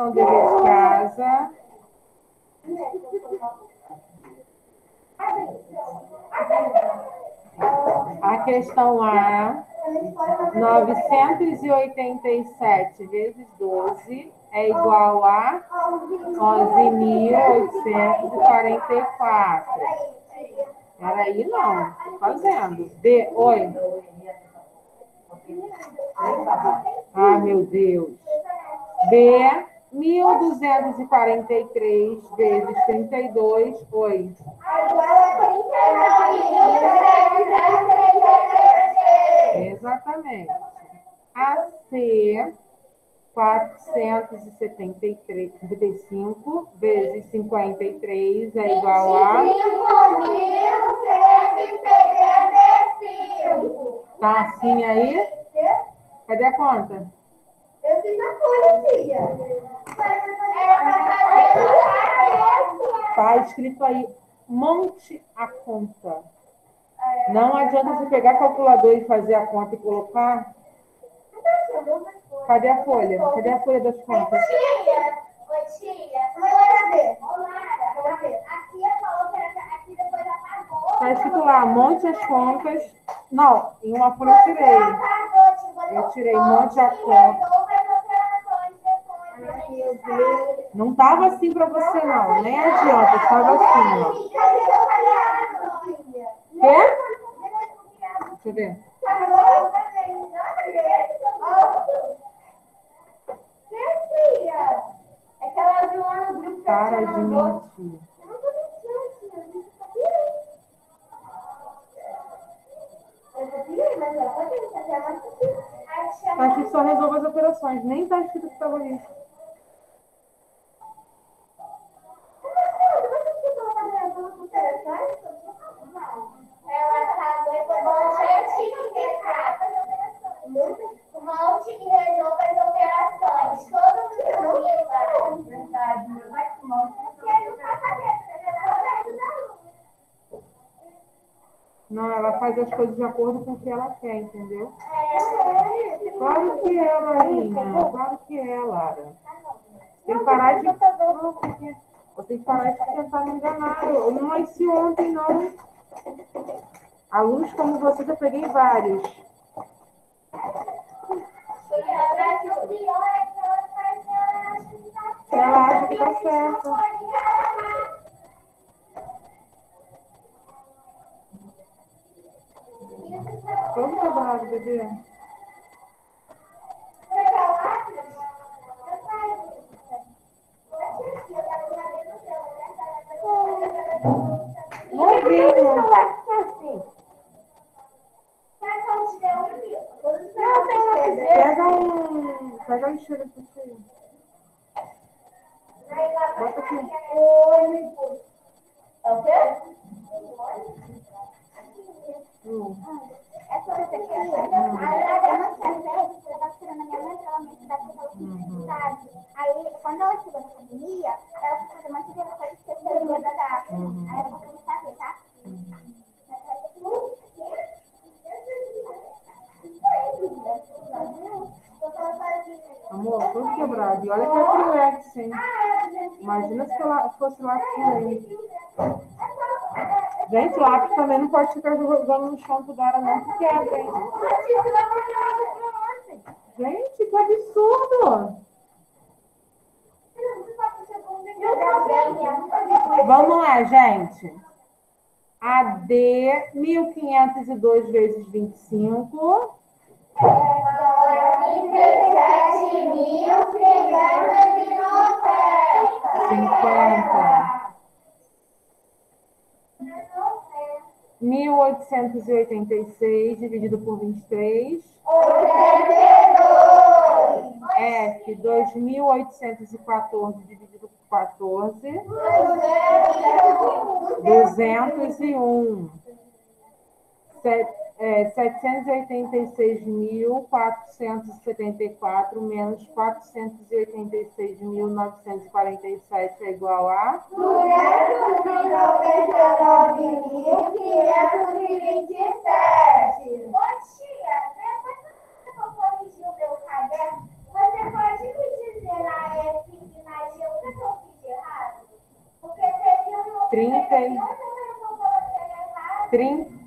correção de casa. A questão A, 987 vezes 12 é igual a 11.844. Peraí, não. Fazendo. B, oi. Ah, meu Deus. B, 1.243 vezes 32, oi. Exatamente. A C, 475 vezes 53 é igual a. Tá assim aí? Cadê a conta? Eu fiz a folha, tia. Tá escrito aí, monte a conta. Não adianta você pegar calculador e fazer a conta e colocar. Cadê a folha? Cadê a folha das contas? Tia, ô tia, bora ver. Bora ver. A tia falou que era aqui depois apagou. Tá escrito lá, monte as contas. Não, em uma folha eu tirei. Eu tirei monte a conta. Não tava assim pra você, não. Nem adianta, estava assim, ó. Quê? Deixa eu ver. Para de mentir. Tá escrito só resolva as operações. Nem tá escrito que estava ali. Ela tá um monte que resolve as operações. Todo mundo Verdade, meu pai com monte. Não, ela faz as coisas de acordo com o que ela quer, entendeu? Claro que é, Larinha. Claro que é, Lara. Tem que parar de. Você tem que tentar me enganar. Não nasci ontem, não. Alunos como você, eu peguei vários. Ela acha que tá certo. Vamos trabalhar, bebê. Novinho. Pega um. Pega um enxerga pra você. Bota aqui. É o quê? Hum. Tá? Olha que é Trilex, hein? Imagina se ela fosse lá fluente. Gente, lápis também não pode ficar jogando no chão toda hora, não, porque quebra, hein? Gente, que absurdo! Vamos lá, gente. AD 1502 vezes 25. 50. 1886 dividido por 23. F, 2.814 dividido por 14. 201. Set- é, 786.474 menos 486.947 é igual a? 299.527. Ô, tia, depois que você for o meu caderno, você pode me dizer na F e na o que eu fiz errado? Porque seria no... 30... 30...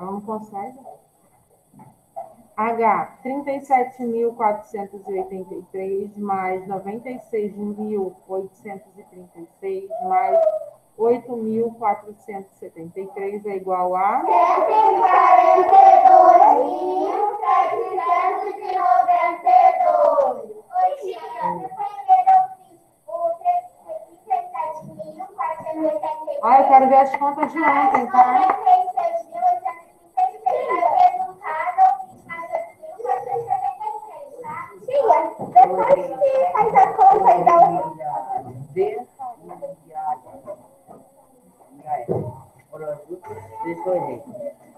Ela não consegue? H, 37.483 mais 96.836 mais 8.473 é igual a... 142.792. Oi, tia. Primeiro eu fiz o 37.483. Ah, eu quero ver as contas de ontem, tá? 96.836. Resultado, eu fiz mais 8.473, tá? Tia, depois que faz a conta e dá o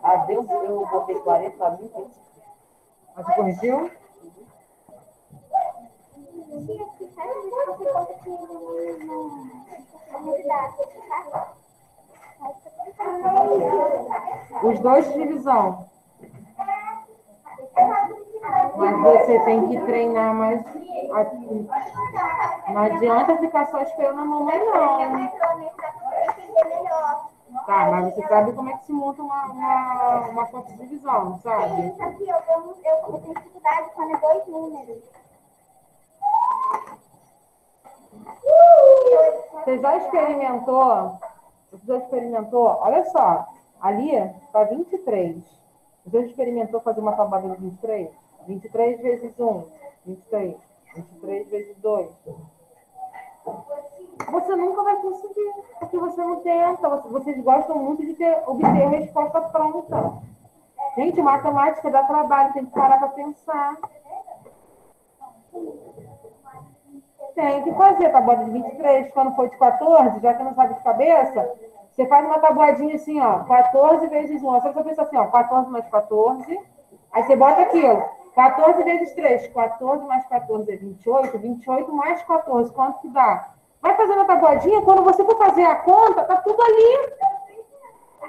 Ah, deu, eu botei 40 mil. Mas você corrigiu? Tia, que faz a conta que não tá? Os dois de divisão. Mas você tem que treinar mais. aqui. Não adianta ficar só esperando a mamãe, não. Tá, mas você sabe como é que se monta uma, uma, uma conta de divisão, sabe? Isso aqui, eu, eu, eu tenho dificuldade quando é dois números. Você já experimentou? Você já experimentou? Olha só, ali está 23. Você já experimentou fazer uma tabuada de 23? 23 vezes 1, 23. 23 vezes 2. Você nunca vai conseguir, porque você não tenta. Você- Vocês gostam muito de ter, obter resposta pronta. Gente, matemática dá trabalho, tem que parar para pensar. Tem que fazer tabuada de 23. Quando for de 14, já que não sabe de cabeça, você faz uma tabuadinha assim, ó. 14 vezes 1. Só você pensa assim, ó. 14 mais 14. Aí você bota aqui, ó. 14 vezes 3. 14 mais 14 é 28. 28 mais 14. Quanto que dá? Vai fazendo a tabuadinha. Quando você for fazer a conta, tá tudo ali.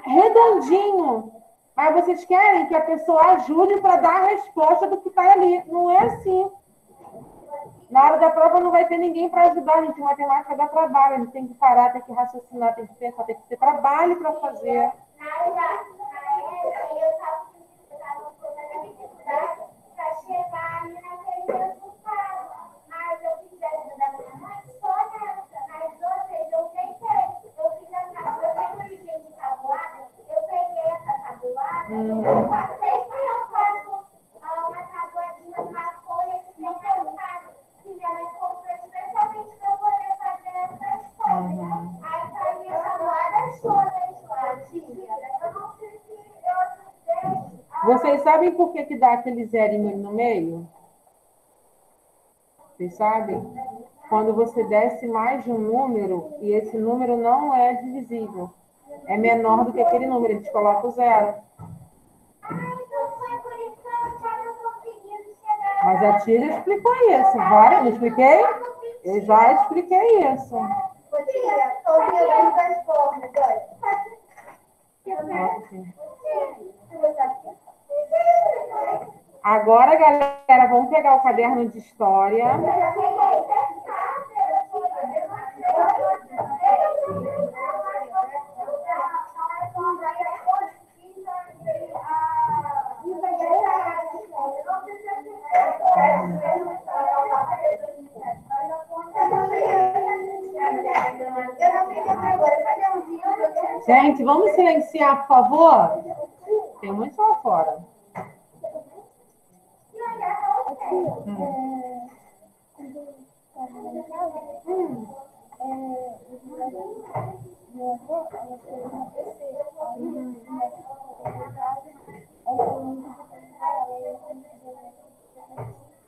Redondinho. Mas vocês querem que a pessoa ajude para dar a resposta do que está ali. Não é assim. Na hora da prova não vai ter ninguém para ajudar, gente. Matemática dá trabalho, a gente tem que parar, tem que raciocinar, tem que pensar, tem que ter trabalho para fazer. Pra Vocês sabem por que, que dá aquele zerinho no meio? Vocês sabem? Quando você desce mais de um número e esse número não é divisível. É menor do que aquele número, a gente coloca o zero. Mas a tia já explicou isso. Várias, não expliquei? Eu já expliquei isso. Tia, Agora, galera, vamos pegar o caderno de história. Gente, vamos silenciar, por favor? Tem muito lá fora.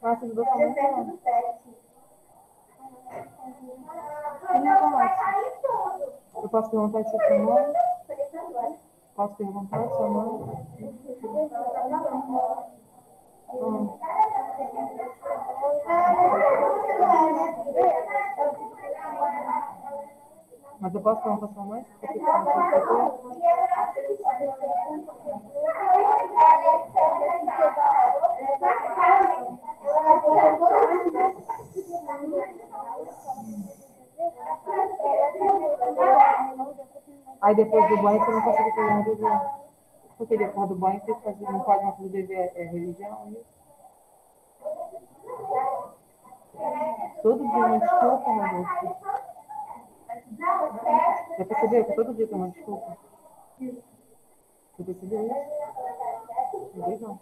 Nossa, mãe pra lá. Eu posso perguntar se é sua mãe? Posso perguntar se é mãe? Mas eu posso é sua mãe? Aí depois do banho você não consegue um dever. Porque depois do banho você faz- não pode mais fazer dever é, religião. é isso? Todo dia uma desculpa, meu Deus. Já percebeu que todo dia tem uma desculpa? Você percebeu isso? Não.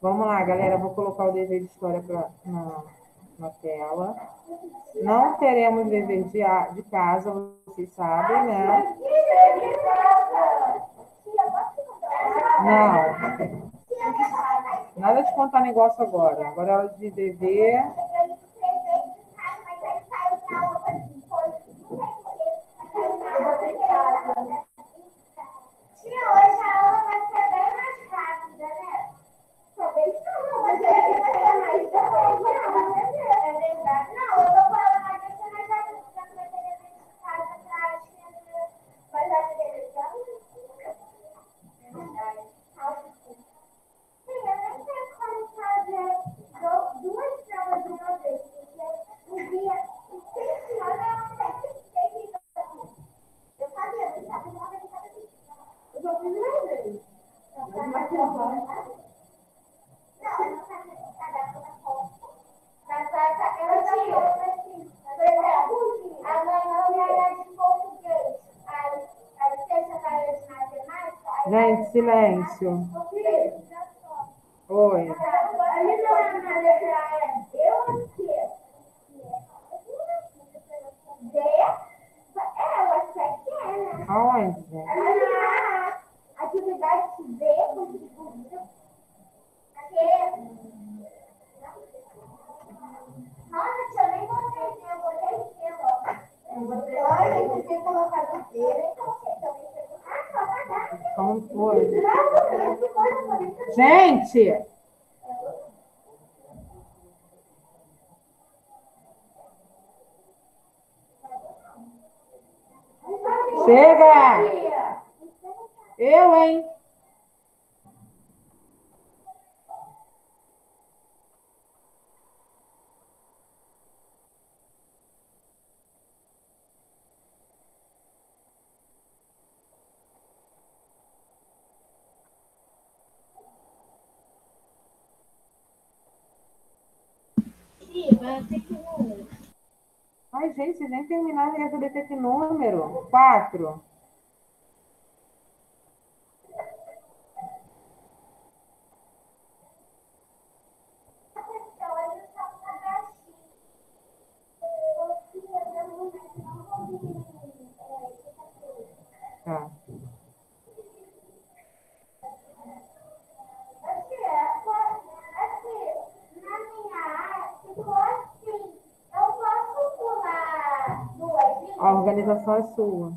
Vamos lá, galera. Vou colocar o dever de história pra, na, na tela. Não teremos dever de, a- de casa, vocês sabem, né? Não. Nada de contar negócio agora. Agora é hora de dever. No, no, que é, né? Aonde, gente? Atividade tia, eu botei eu botei. Olha, eu tinha colocado só bonita. Gente! Chega! Eu, hein? Gente, nem terminaram de ter que número. Quatro. Tá. A organização sua.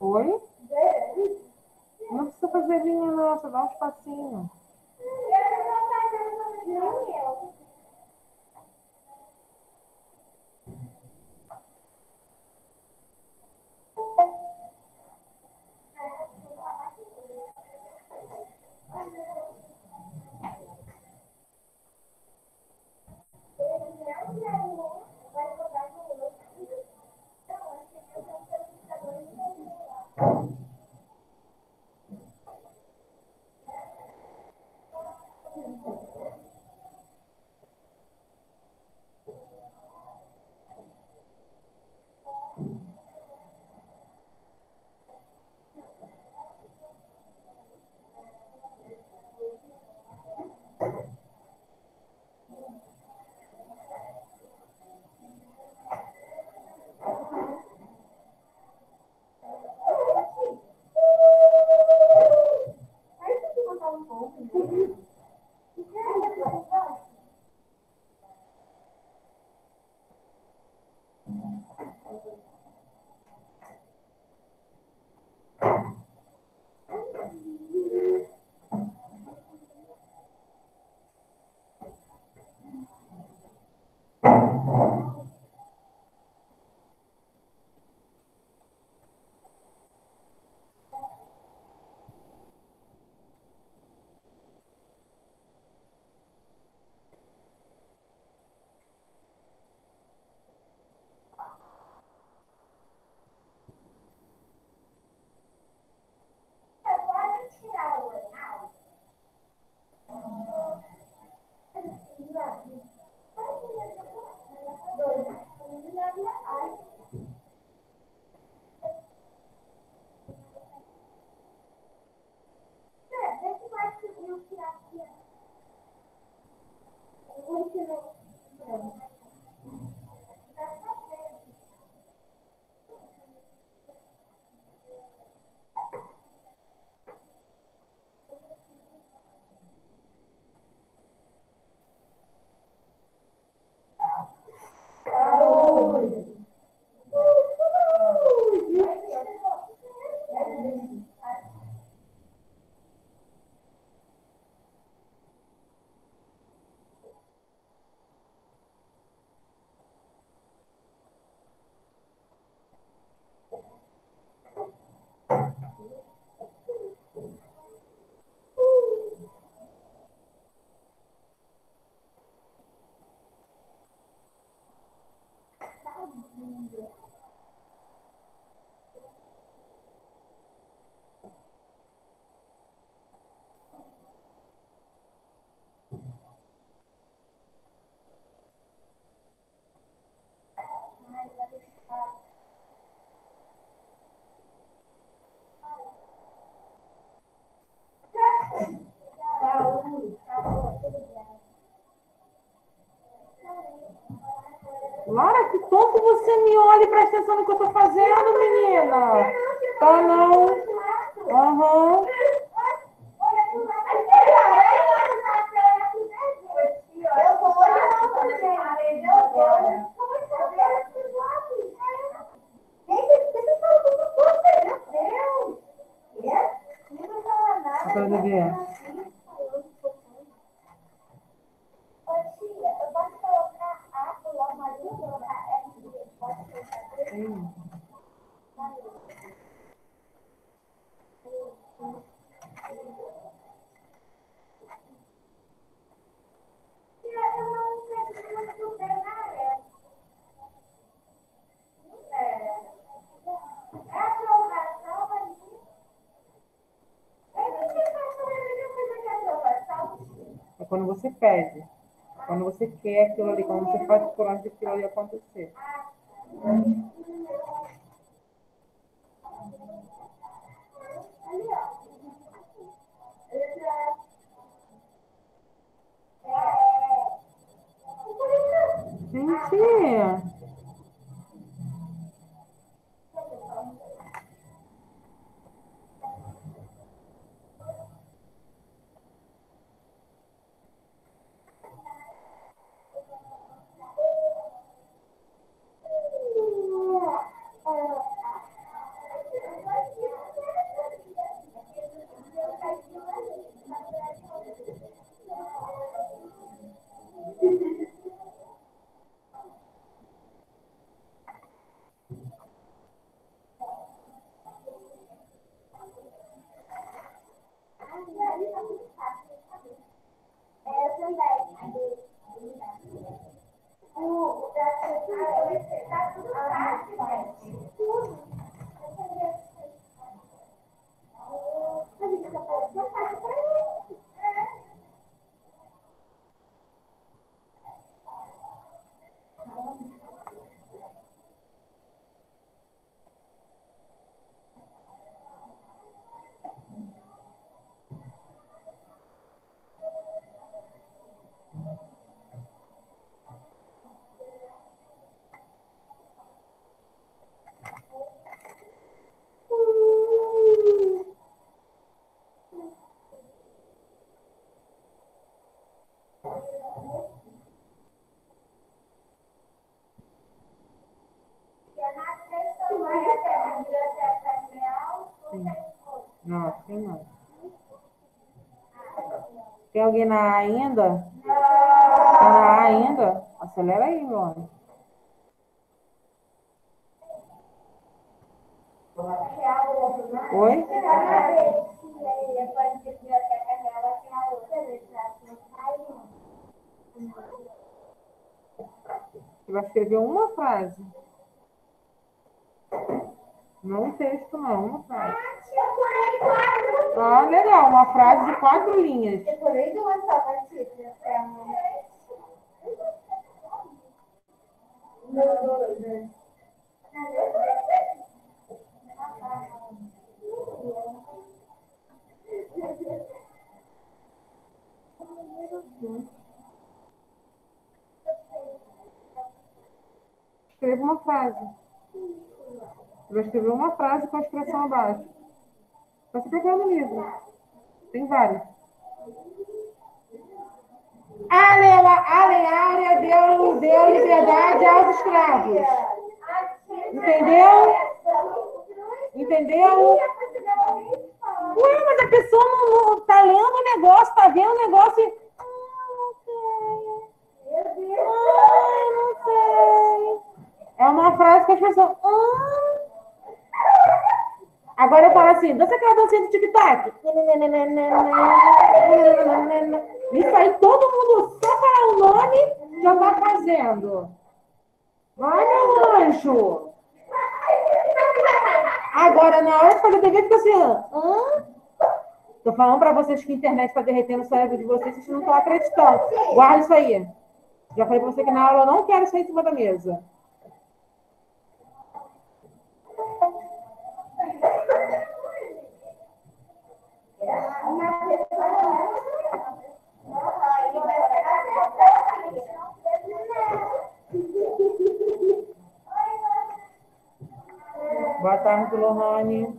Oi? Não precisa fazer linha, não. Só dá um espacinho. Lara, cool. Você me olha e presta atenção no que eu tô fazendo, menina. Tá não. Aham. Pra ver. Sim. É quando você pede. Quando você quer aquilo ali, quando você faz por onde aquilo ali acontecer. Gente, sim. Não, tem não. Tem alguém na A ainda? Tá na A ainda? Acelera aí, homem. Oi? Você vai escrever uma frase. Não um texto, não, uma frase. Ah, legal, uma frase de quatro linhas. Decorei duas só, Patrícia. Escreva uma frase. Você vai escrever uma frase com a expressão abaixo. Você procurar no livro. Tem vários. Ale, Ale Áurea deu, deu liberdade aos escravos. Entendeu? Entendeu? Ué, mas a pessoa não, tá lendo o negócio, tá vendo o negócio e. Ah, não sei. Ah, não sei. É uma frase que as pessoas. Ah, Agora eu falo assim, dança aquela dancinha do tic-tac. Isso aí todo mundo só falar o nome já tá fazendo. Vai, meu anjo. Agora, na hora de fazer TV, fica assim, hã? Tô falando pra vocês que a internet tá derretendo o cérebro de vocês, vocês não estão acreditando. Guarda isso aí. Já falei pra você que na aula eu não quero aí em cima da mesa. Boa tarde, Lohane.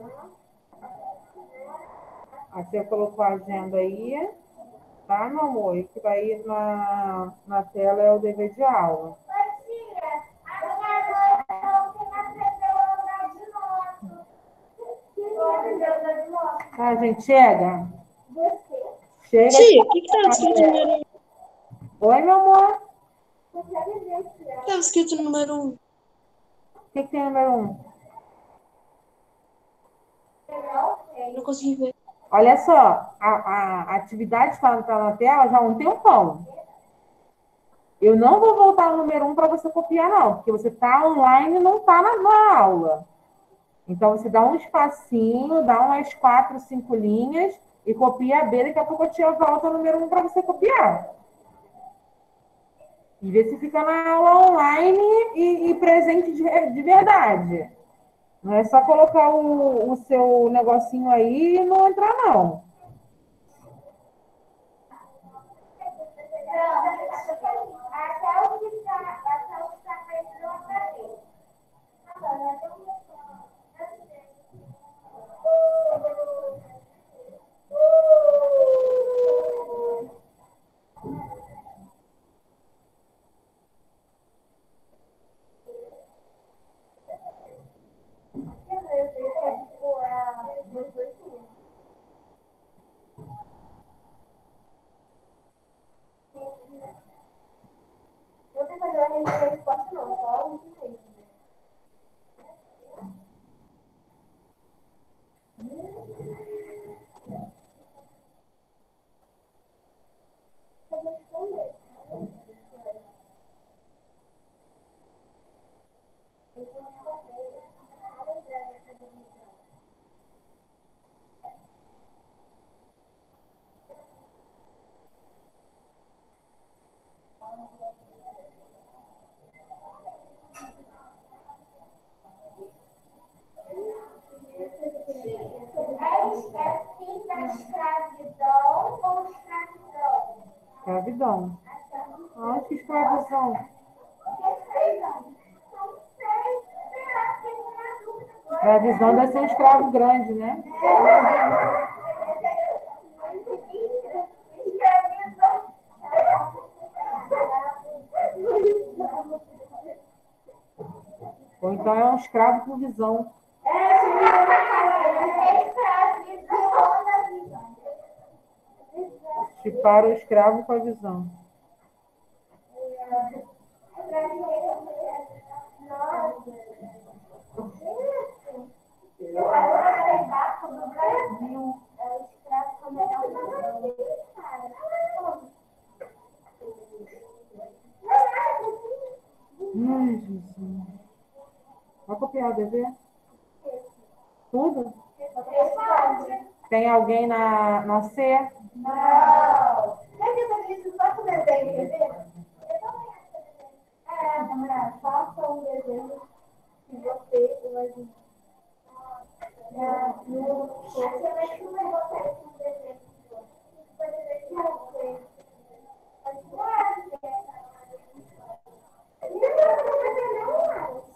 Você colocou a agenda aí, tá, meu amor? E que vai ir na, na tela é o dever de aula. Tá, gente, chega. Chega. Tia, o que que tá escrito no número 1? Oi, meu amor. Tá escrito no número 1. O que, que tem no número um? Não consegui ver. Olha só, a, a atividade está tá na tela já há um tempão. Eu não vou voltar no número um para você copiar, não, porque você está online e não está na, na aula. Então, você dá um espacinho, dá umas quatro, cinco linhas e copia a B. Daqui a pouco eu te volto no número um para você copiar. E ver se fica na aula online e, e presente de, de verdade. Não é só colocar o, o seu negocinho aí e não entrar, não. Até o que está, até o que está feito não aparece. Agora, Vou tentar fazer a resposta não, só o que É fim da escravidão ou escravidão? Escravidão. Ah, que escravidão. Escravidão deve ser escravo grande, né? Ou então é um escravo com visão. Chipar o escravo com a visão. Ai, Jesus. Vai copiar o dever? Tudo? Tem alguém na, na C? Não. Quer que eu faça isso só com desenho, entendeu? É, namorada, faça um desenho que você vai no Você vai comer você com um desenho. Você vai ver que você.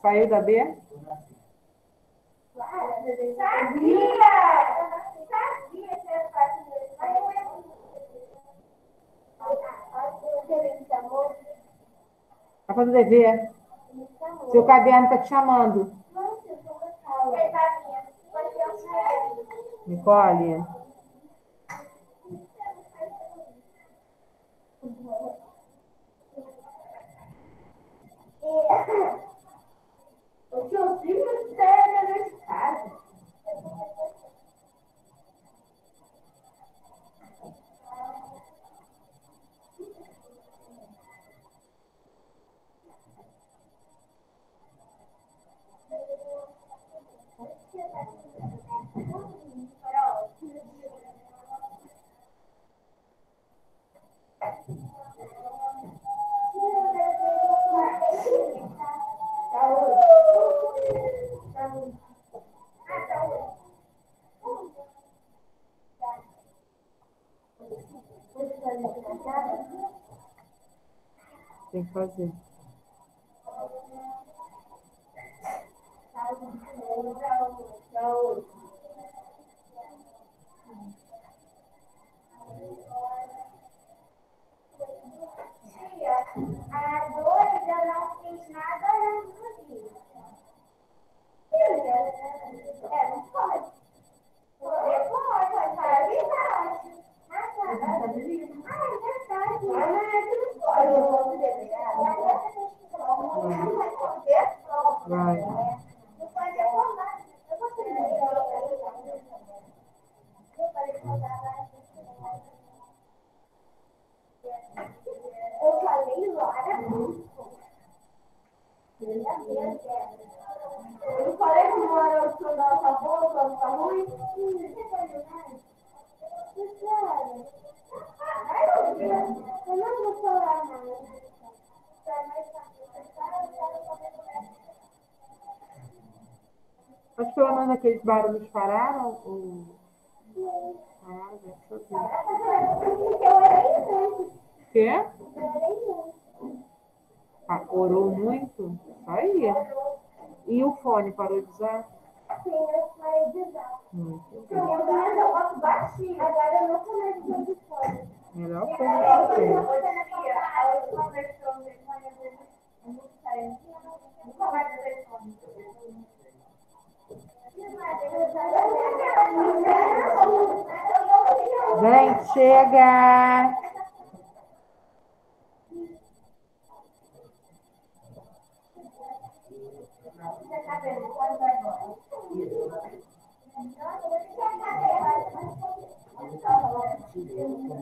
Saiu da B? Sabia! Sabia que era fácil mesmo. Seu caderno está te chamando. Nicole. Tem que fazer. Tia, há dois eu não fiz nada na minha. Tia, é, não pode. É que Mas pelo menos aqueles barulhos pararam? Ou... Eu orei muito. Quê? Ah, orou muito? Aí. E o fone parou de usar? Eu baixinho. Agora eu não de. Melhor coisa eu eu usei fone. Gente, chega! Aqui,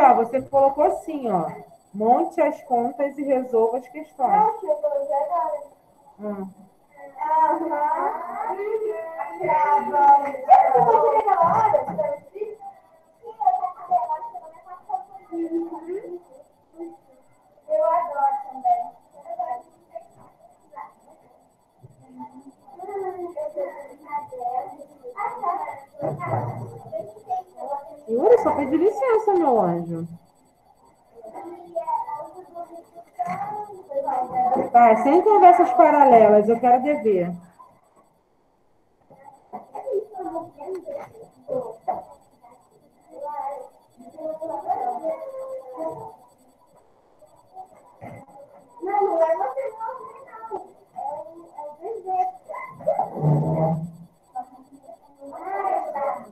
ó, você colocou assim, ó. Monte as contas e resolva as questões. Hum. Eu adoro só pedi licença, meu anjo. Tá, sem conversas paralelas, eu quero dever. Não, não é você não, não. É o é o dever. Ah, tá.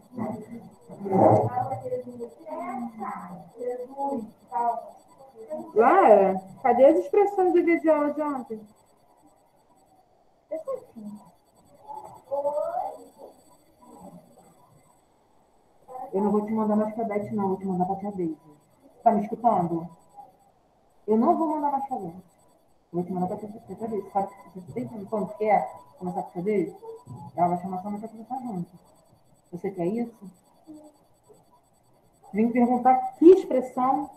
Lara, cadê as expressões do vídeo de aula de ontem? Eu não vou te mandar mais pra Beth, não. Vou te mandar pra tia Daisy. Tá me escutando? Eu não vou mandar mais pra Beth. Vou te mandar pra tia, Daisy. Sabe, você tem que quando quer começar com a tia? Ela vai chamar sua mãe pra começar junto. Você quer isso? Vem perguntar que expressão.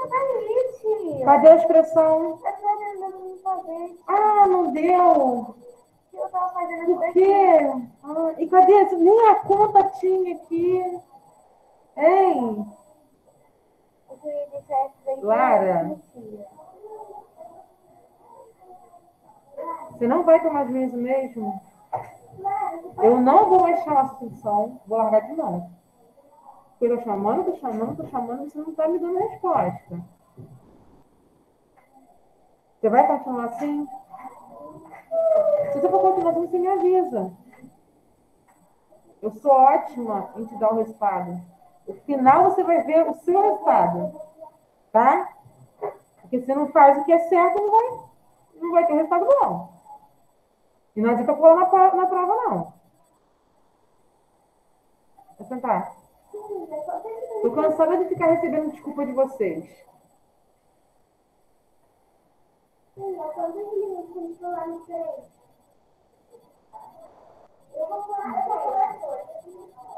Ai, não tá ali, Cadê a expressão? Ah, não deu. Eu tava fazendo Por quê? Ah, e cadê? Nem a conta tinha aqui. Hein? Lara. Você não vai tomar juízo mesmo? Eu não vou mais chamar atenção, vou largar de mão. Eu tô chamando, tô chamando, tô chamando, você não tá me dando resposta. Você vai continuar assim? Se você for continuar assim, você me avisa. Eu sou ótima em te dar o resultado. No final você vai ver o seu resultado. Tá? Porque se não faz o que é certo, não vai, não vai ter resultado bom. E não adianta pular na, na prova, não. Vou sentar. Tô cansada de ficar recebendo desculpa de vocês.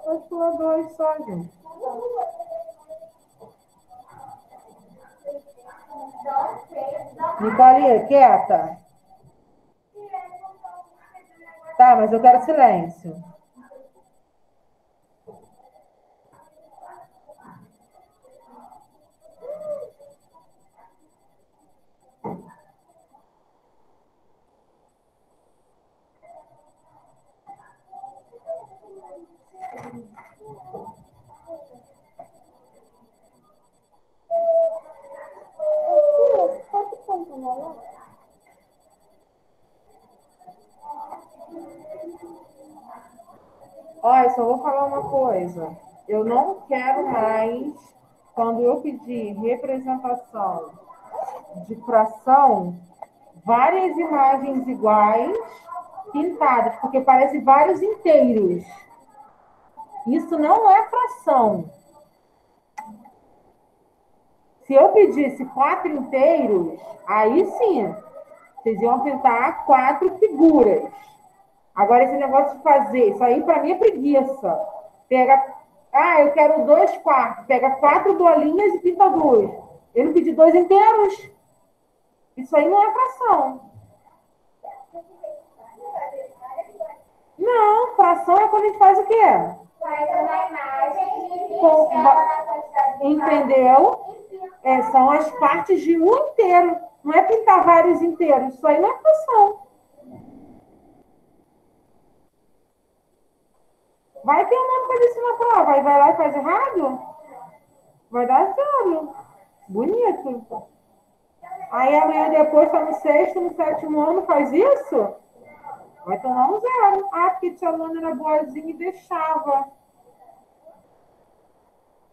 Pode pular dois só, gente. Nicole, quieta. Tá, mas eu quero silêncio. Olha, só vou falar uma coisa. Eu não quero mais, quando eu pedir representação de fração, várias imagens iguais pintadas, porque parece vários inteiros. Isso não é fração. Se eu pedisse quatro inteiros, aí sim, vocês iam pintar quatro figuras. Agora, esse negócio de fazer, isso aí para mim é preguiça. Pega, ah, eu quero dois quartos, pega quatro bolinhas e pinta duas. Eu não pedi dois inteiros. Isso aí não é fração. Não, fração é quando a gente faz o quê? Faz uma imagem Com, entendeu? É, são as partes de um inteiro. Não é pintar vários inteiros. Isso aí não é fração. Vai ter um nome fazer isso na prova. Aí vai lá e faz errado? Vai dar zero. Bonito. Aí amanhã depois está no sexto, no sétimo ano, faz isso? Vai tomar um zero. Ah, porque tia Luna era boazinha e deixava.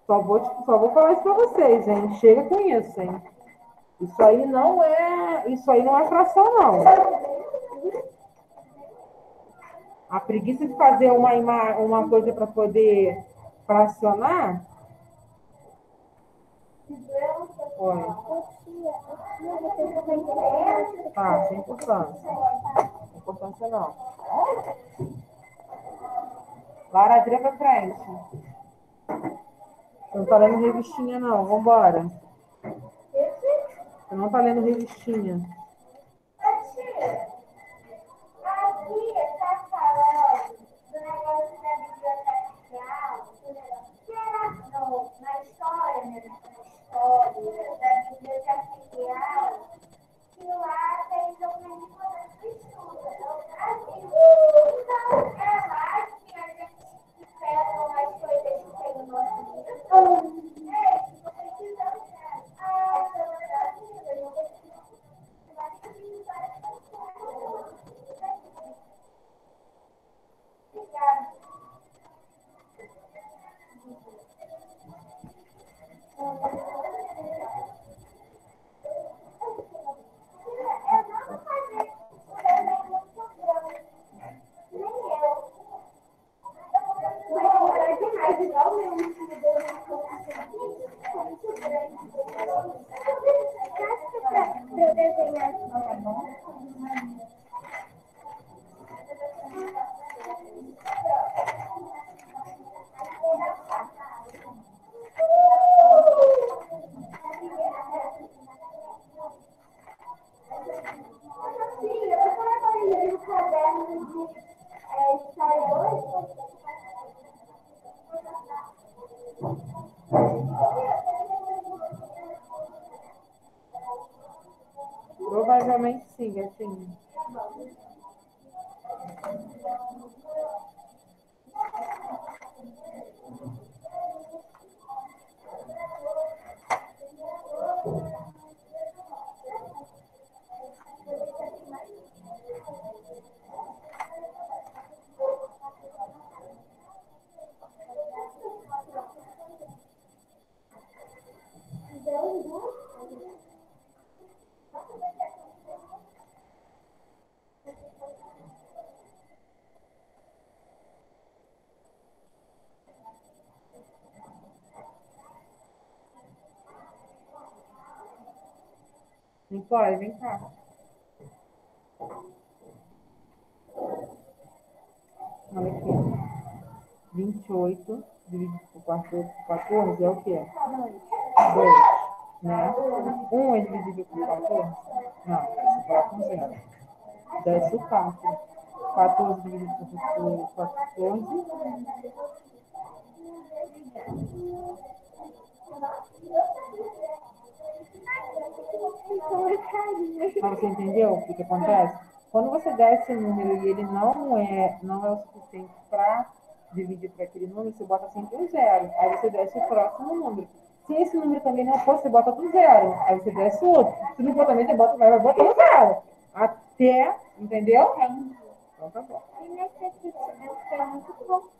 Só vou, só vou falar isso para vocês, hein? Chega com isso, hein? Isso aí não é, isso aí não é fração, não. A preguiça de fazer uma, uma coisa para poder fracionar. Olha. Tá, sem importância. Importância não. Lara, vira pra frente. Não tá lendo revistinha, não. Vambora. Você não tá lendo revistinha. na história, né, na história da biblioteca mundial, que lá tem documentos que estuda. Então, é lá que a gente pega umas coisas que tem no nosso livro. Nicole, vem cá. Olha aqui. 28 dividido por 14, 14 é o quê? 2. Né? 1 é divisível por 14? Não, você coloca um zero. Desce o 4. 14 dividido por 14. Mas você entendeu o que, que acontece? Quando você dá esse número e ele não é, não é o suficiente para dividir para aquele número, você bota sempre um zero. Aí você desce o próximo número. Se esse número também não for, você bota outro zero. Aí você desce outro. Se não for também, você bota, vai botando zero. Até, entendeu? Então tá bom. E nesse aqui, eu muito confusa.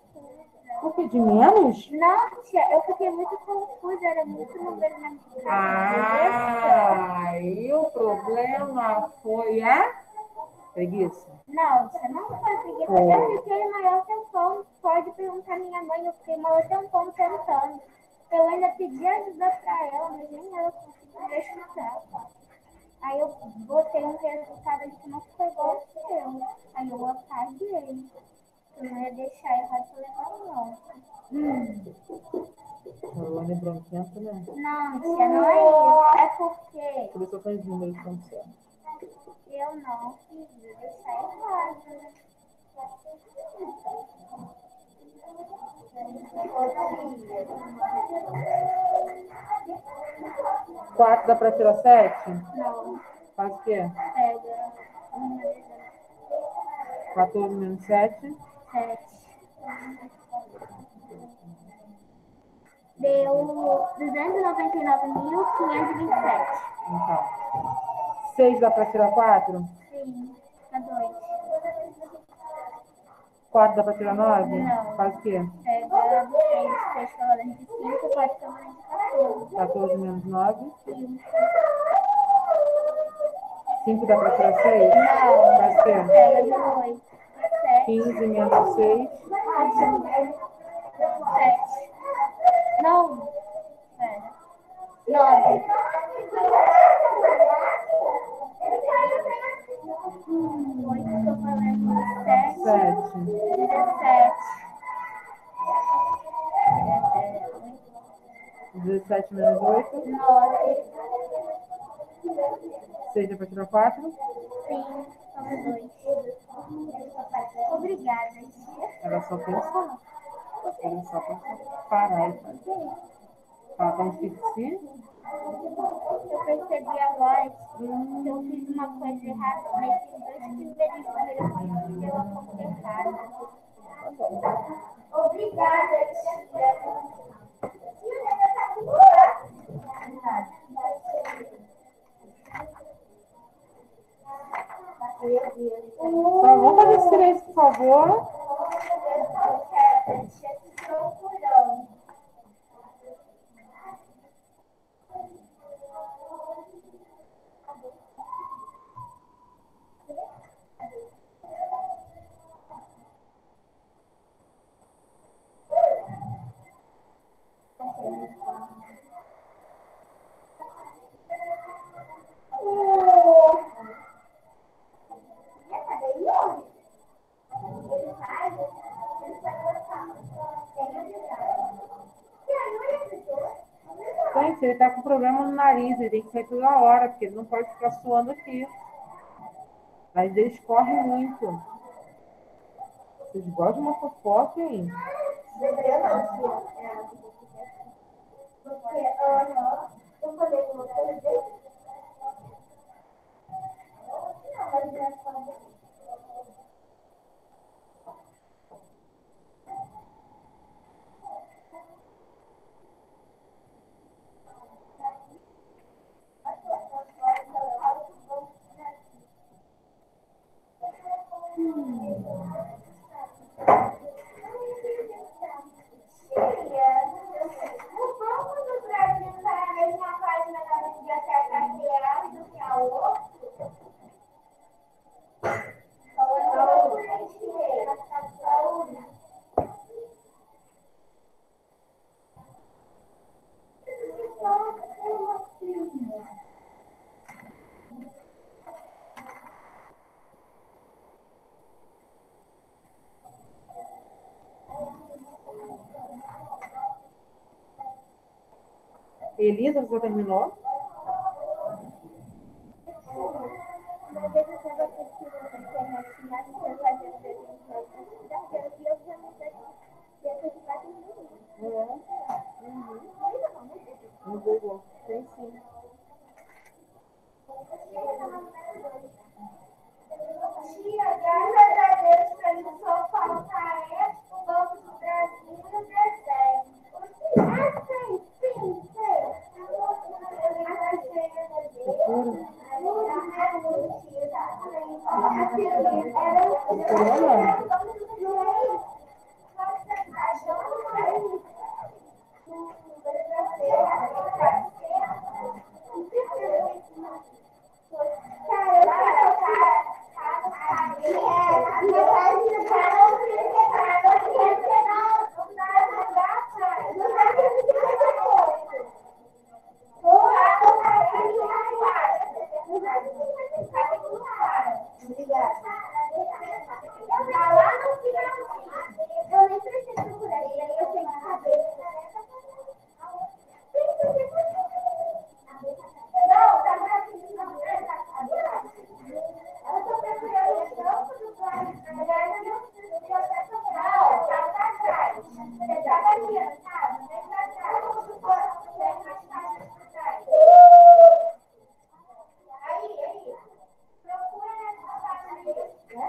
Por que de menos? Não, tia, eu fiquei muito confusa, era muito número na minha cabeça. Ah, e o problema foi a preguiça. Não, você não foi preguiça. Foi. Eu fiquei maior tempão. Pode perguntar à minha mãe, eu fiquei maior tempão tentando. Eu ainda pedi ajuda pra ela, mas nem ela conseguiu explicar. Aí eu botei um resultado que não ficou igual ao seu. Aí eu apaguei. Eu não ia deixar errado pra levar não. Rolando branquento, né? Não, tia, não é isso. É porque Por isso eu os números que estão certos. eu não quis deixar errado. 4 dá pra tirar 7? Não, Faz o quê? pega. Um, 14 menos 7? Sete. Deu 299.527. Então. 6 dá pra tirar 4? Sim, tá dois. 4 dá pra tirar 9? Não. Faz o quê? Pega 6, 6 camadas de 5, 4 camadas de 14. 14 menos 9? 5. 5 dá pra tirar 6? Não. Faz o quê? Pega 2, 7. 15 menos 6? 7. Não. Pera. 9. Oito, tô falando 7. 7. 17. 17 menos 8? 9. 6 dá pra tirar 4? Sim, toma 2. Obrigada, tia. Era só pensar. Era só pra parar e fazer. Tá, como fixe? Eu percebi agora que eu fiz uma coisa errada, mas tem dois primeiros números que deu a conta errada. Obrigada, Tá, vamos fazer silêncio, por favor. Gente, ele tá com problema no nariz, ele tem que sair toda hora, porque ele não pode ficar suando aqui. Mas eles correm muito. Vocês gostam de uma fofoca, hein? Elisa, você já terminou? No Google. Tem sim. Tia, graças a Deus, pra mim só falta é o Banco do Brasil e o desenho. Ah, sim, sim, Eu nem preciso procurar ele, eu tenho que saber. Não, tá gratuito, não, Eu tô procurando o campo do plano, na verdade, eu não eu até tô Não, tá pra trás. Você tá aqui, sabe? Vem pra trás. Vem pra trás. Aí, aí. Procura nessa parte aí. É,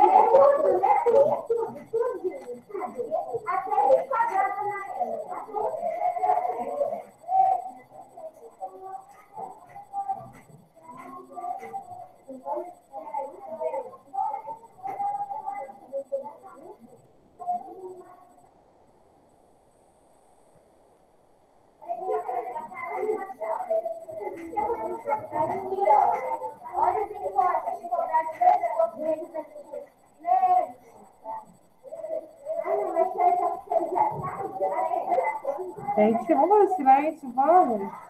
é tudo, né? Tudo, tudo. Até esse quadrado na Olha que importa, que quadrado Gente, vamos fazer silêncio, vamos.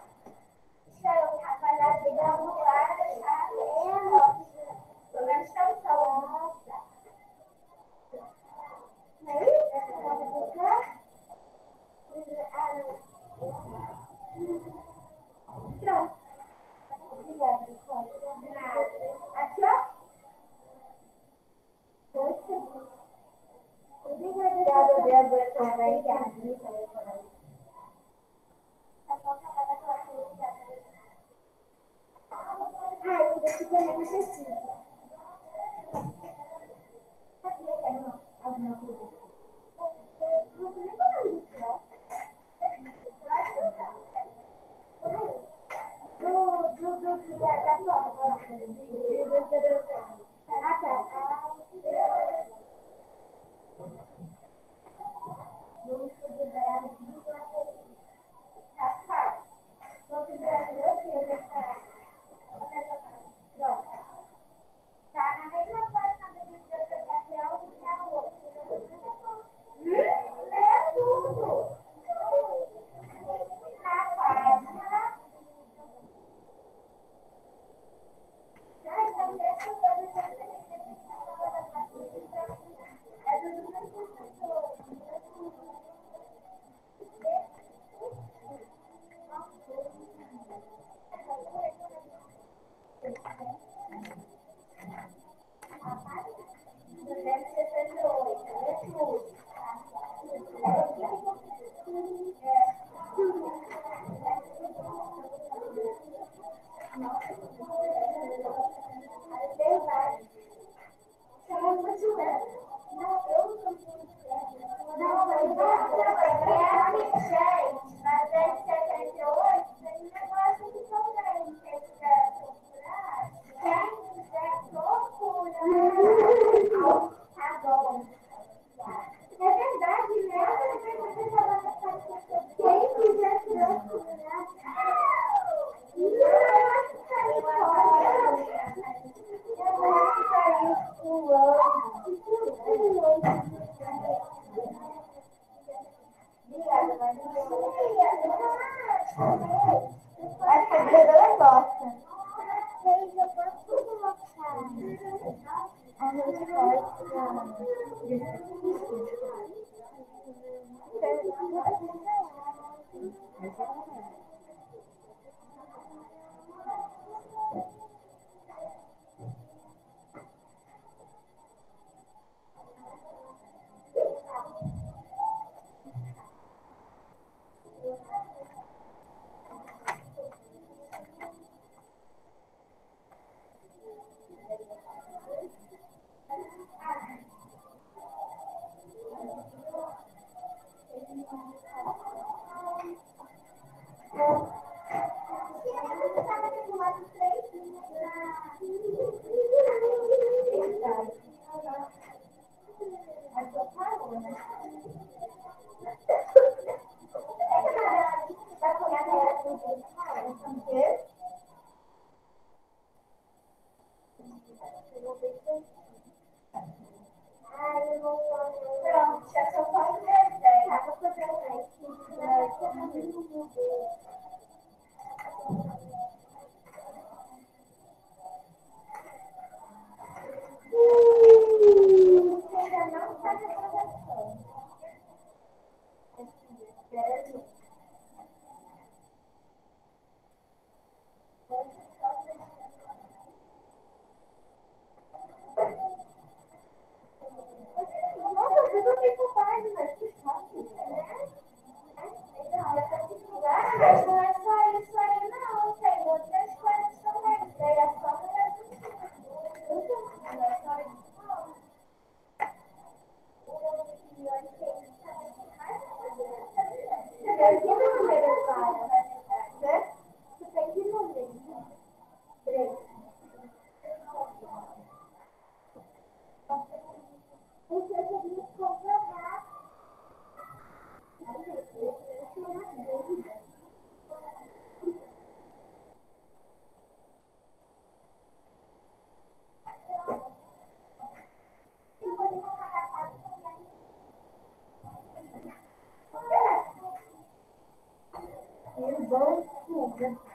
Okay.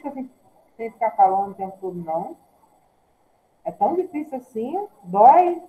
que a gente tem que ficar falando o tempo todo, não. É tão difícil assim, dói,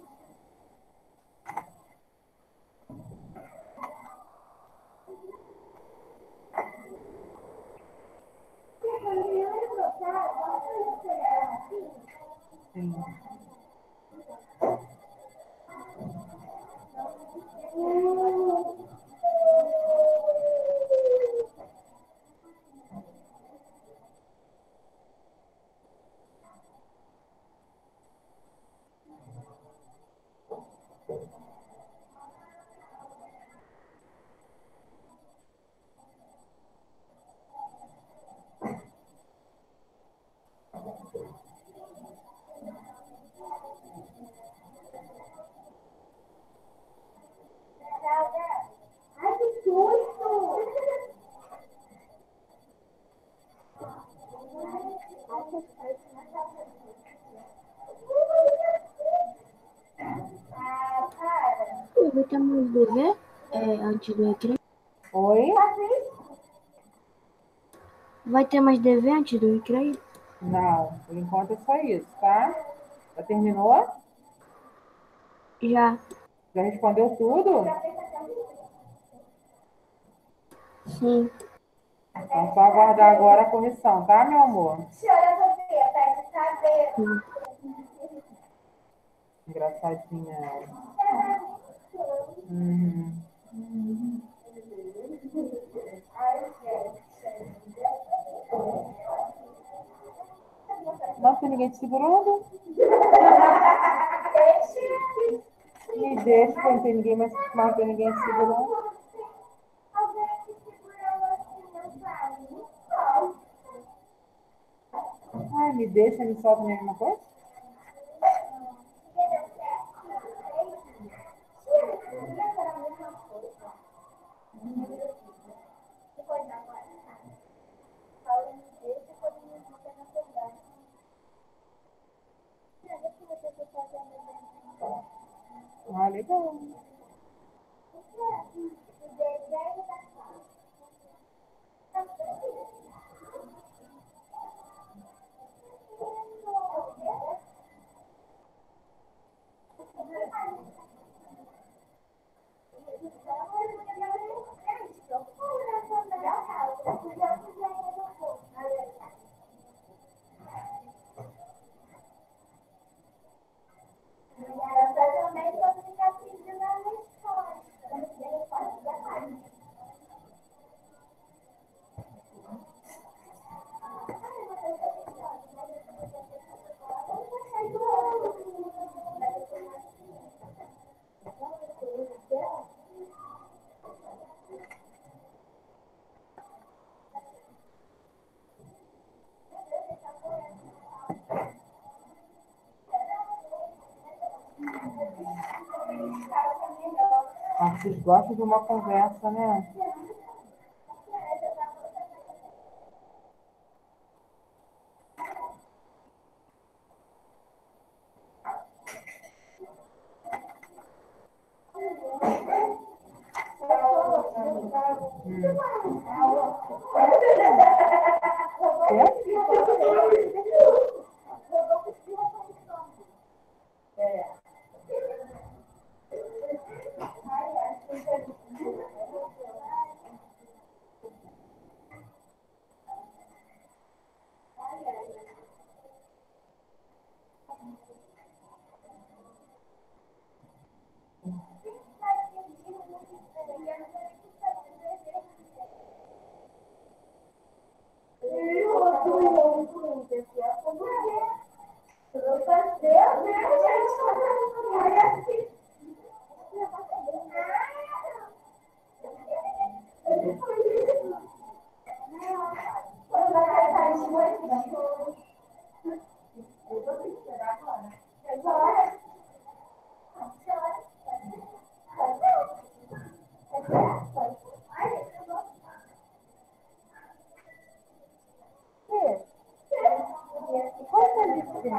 antigo aqui? Oi, aqui? Vai ter mais dever antes do recreio? Não, por enquanto é só isso, tá? Já terminou? Já. Já respondeu tudo? Sim. Então só aguardar agora a comissão, tá, meu amor? Senhora, Sofia, tá de saber. Engraçadinha ela. Uhum. Não tem ninguém te segurando? Me deixa, não tem ninguém mais, não tem ninguém te segurando. Ai, me deixa, me solta mesma coisa? 啊，你到。Vocês gostam de uma conversa, né?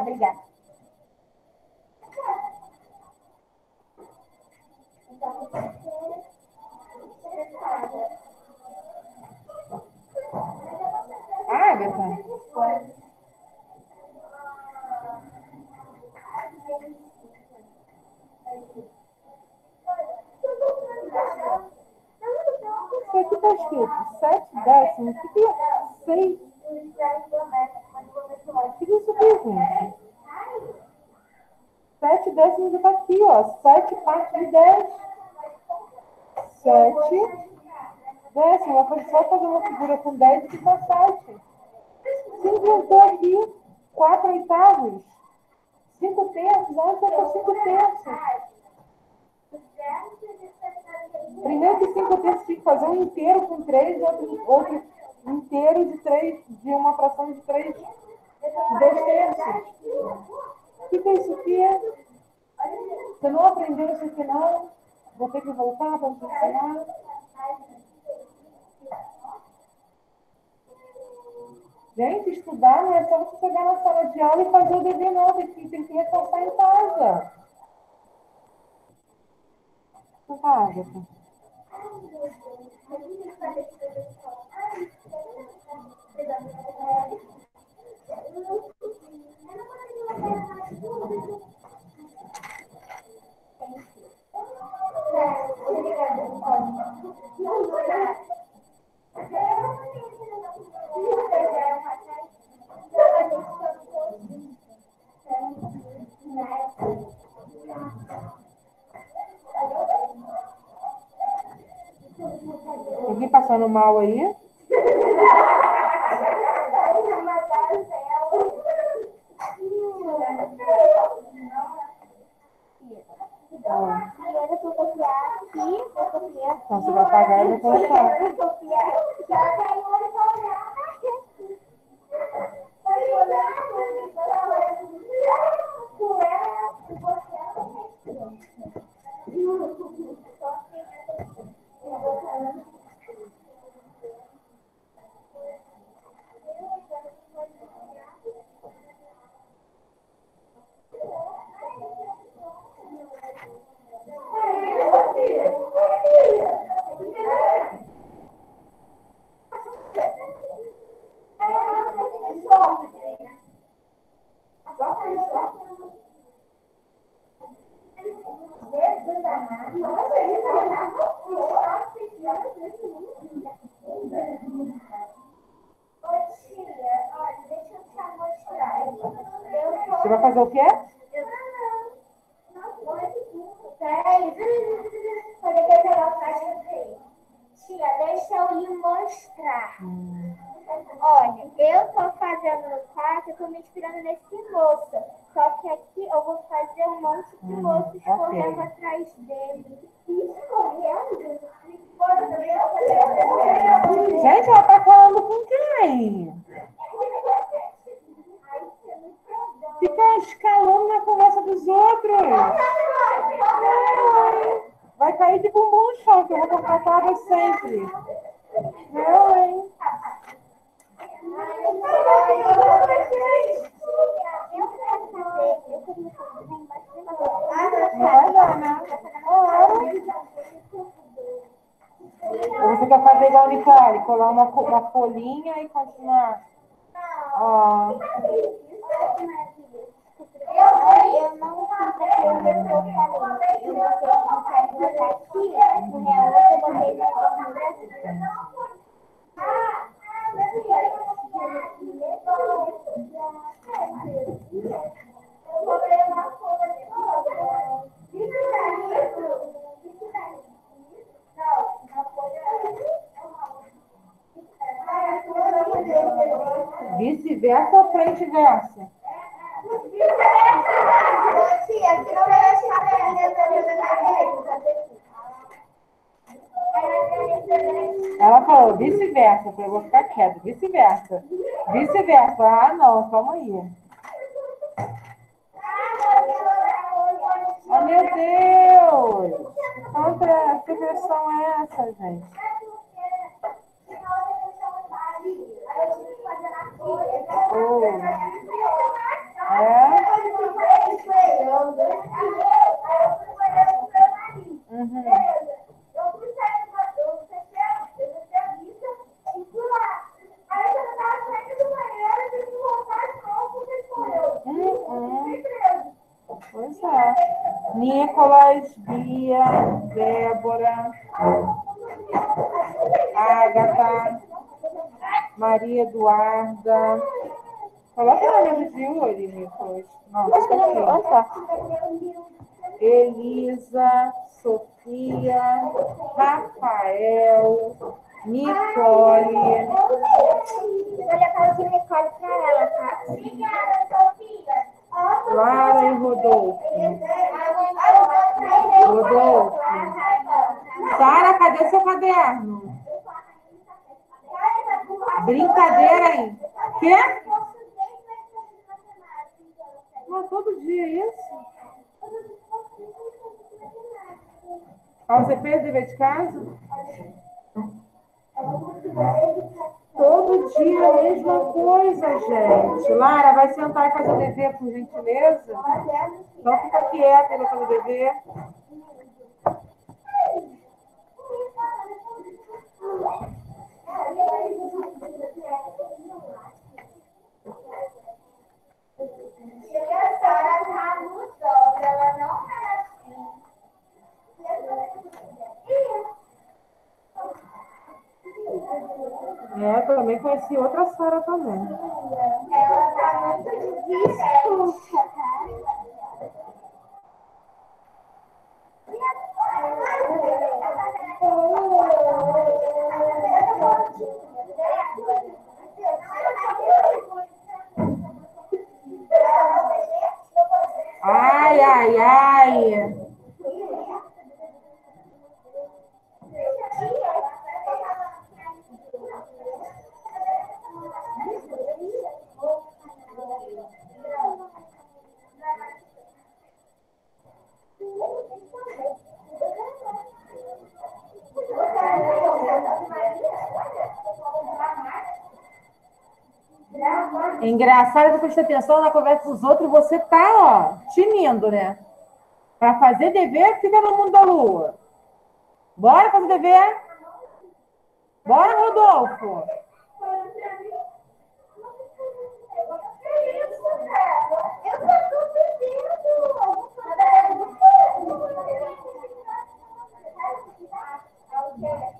Obrigada. Agatha, isso aqui está décimos. O que é seis? O que isso aqui, gente? Sete décimos está aqui, ó. Sete partes de dez. Sete décimos. Eu vou só fazer uma figura com dez e fica sete. Você inventou aqui quatro oitavos. Cinco terços. Onde é que é cinco terços? Primeiro que cinco terços tem que fazer um inteiro com três, outro, outro inteiro de três, de uma fração de três, de dois terços. O que, que é isso aqui? Você não aprendeu isso aqui não? Vou ter que voltar para te ensinar. Gente, estudar não é só você chegar na sala de aula e fazer o dever não, tem que, tem que reforçar em casa. Tá, Agatha. Passando mal aí? Ah, Agora eu vou copiar aqui, vou copiar aqui. Então você vai pagar e vai colocar. Vou copiar aqui. Você vai fazer o quê? Peraí. Quando eu quero pegar o caixa dele. Tia, deixa eu lhe mostrar. Olha, eu tô fazendo no quarto, eu tô me inspirando nesse moço. Só que aqui eu vou fazer um monte de Hum, moços ok. correndo atrás dele. Correndo? Gente, ela tá falando com quem? Fica escalando na conversa dos outros. Vai cair de bumbum no chão, que eu vou contratar sempre. Eu, hein? Não vai dar, né? Ou você quer fazer igual a Nicole, colar uma, fo- uma folhinha e continuar? Ó, Eu não fiz aquilo que eu falei. Eu botei um carinho aqui, no meu outro eu botei no Brasil. vice-versa ou frente-versa? Ela falou vice-versa. Eu falei, eu vou ficar quieto. Vice-versa. Vice-versa. Ah, não, calma aí. Oh, meu Deus! Quanta que versão é essa, gente? Oh. É? Uhum. Uhum. Pois é. Nicolas, Bia, Débora, Agatha, Maria Eduarda. Coloca na mesa de Yuri, Nicolas. Nossa, tá aqui. Elisa, Sofia, Rafael, Nicole. Olha para o Nicole pra ela, tá? Lara e Rodolfo. Rodolfo. Sara, cadê seu caderno? Brincadeira, hein? Quê? Mas todo dia é isso? Ah, você fez dever de casa? Todo dia a mesma coisa, gente. Lara, vai sentar e fazer o dever, por gentileza? Então fica quieta, fazer o dever. É, também conheci outra Sara também. Ela tá muito difícil. Ai, ai, ai. É engraçado que presta atenção na conversa dos outros e você tá, ó, tinindo, né? Para fazer dever, fica no mundo da lua. Bora fazer dever? Bora, Rodolfo! Yeah.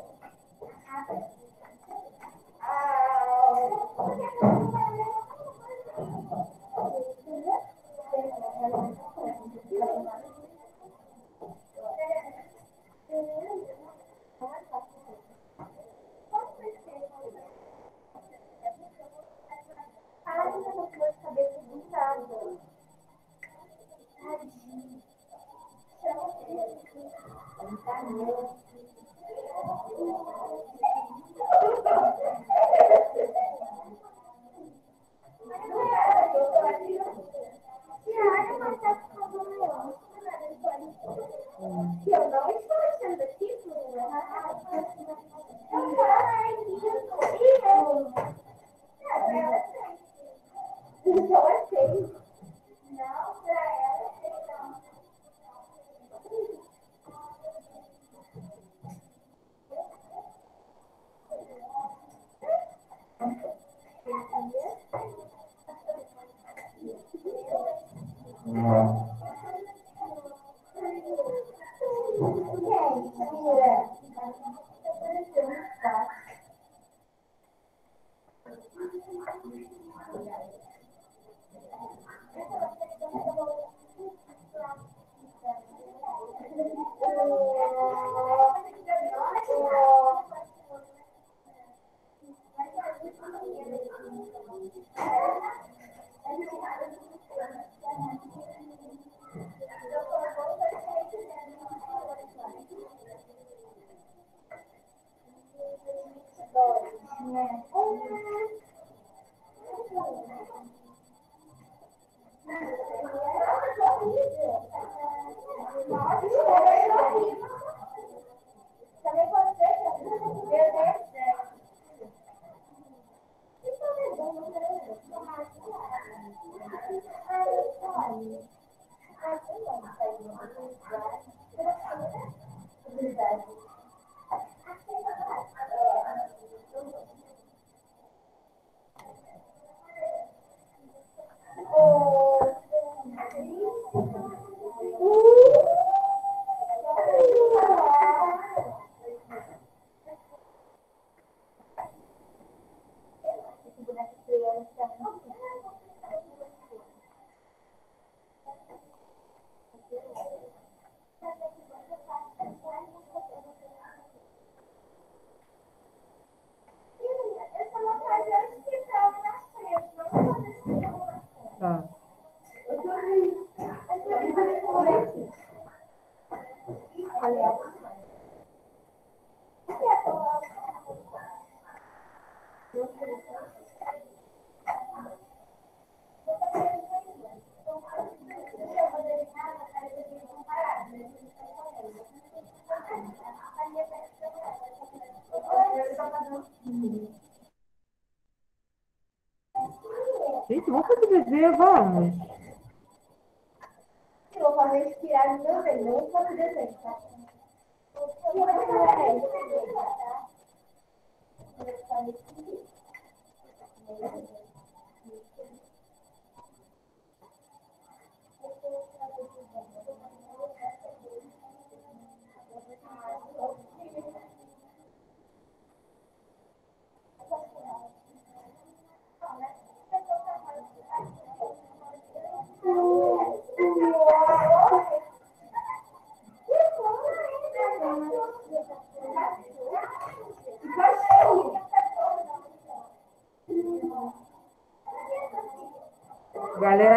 gente, vamos sobreviver, vamos.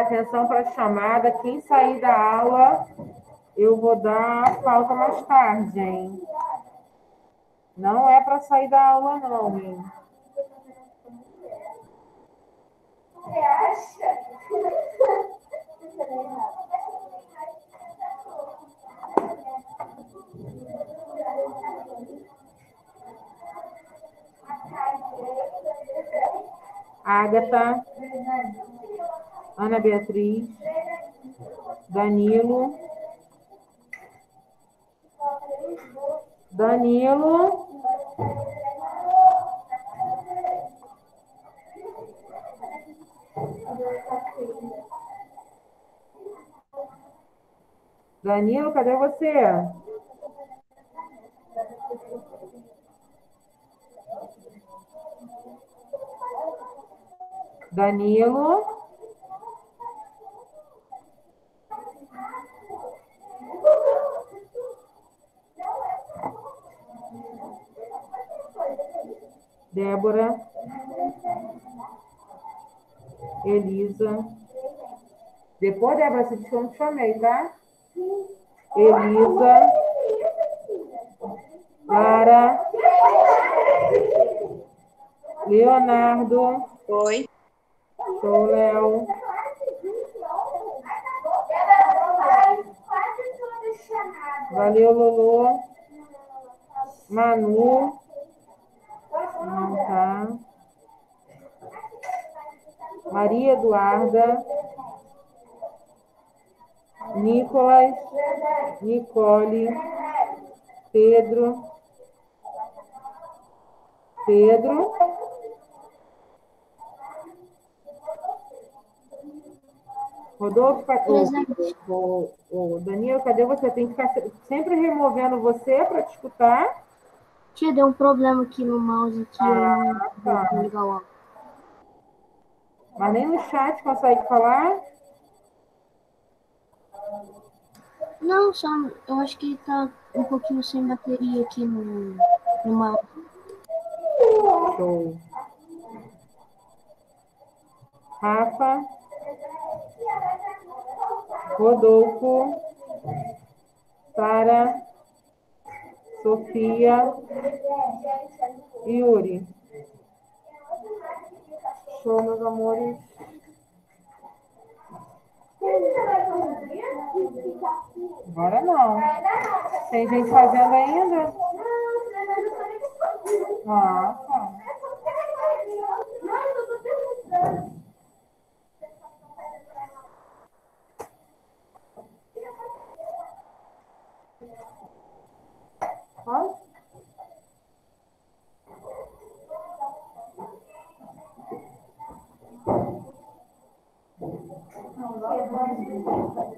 Atenção para a chamada. Quem sair da aula, eu vou dar falta mais tarde, hein? Não é para sair da aula, não, hein? Acha? Ana Beatriz, Danilo, Danilo, Danilo, cadê você? Danilo. Débora. Elisa. Depois, Débora, você disse que eu não te chamei, tá? Elisa. Lara. Leonardo. Oi. Sou Léo. Valeu, Lulu. Manu. Não tá. Maria Eduarda. Nicolas. Nicole. Pedro. Pedro. Rodolfo, o, o, o Danilo, cadê você? Tem que ficar se- sempre removendo você para te escutar. Tia, deu um problema aqui no mouse aqui. Ah, tá. Mas nem no chat consegue falar. Não, só eu acho que tá um pouquinho sem bateria aqui no, no mouse. Show. Rafa. Rodolfo. Sara. Sofia. Yuri. Show, meus amores. Agora não. Tem gente fazendo ainda? Ah, tá. Ó. Acho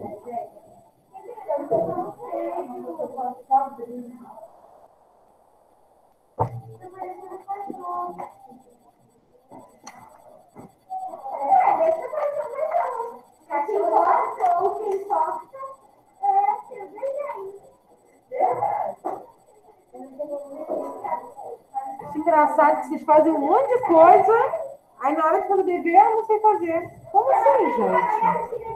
engraçado que vocês fazem um monte de coisa, aí na hora de fazer dever eu não sei fazer. Como assim, gente?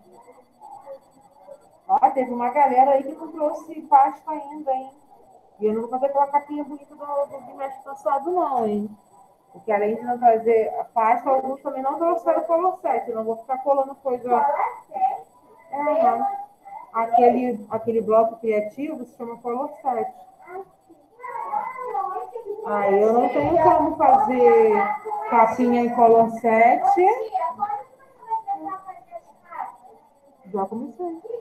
Ó, teve uma galera aí que não trouxe pasta ainda, hein? E eu não vou fazer aquela capinha bonita do, do bimestre passado, não, hein? Porque além de não trazer a pasta, alguns também não trouxeram 7. Eu não vou ficar colando coisa. É, não. Aquele, aquele bloco criativo se chama 7. Aí eu não tenho como fazer capinha em 7. Já comecei.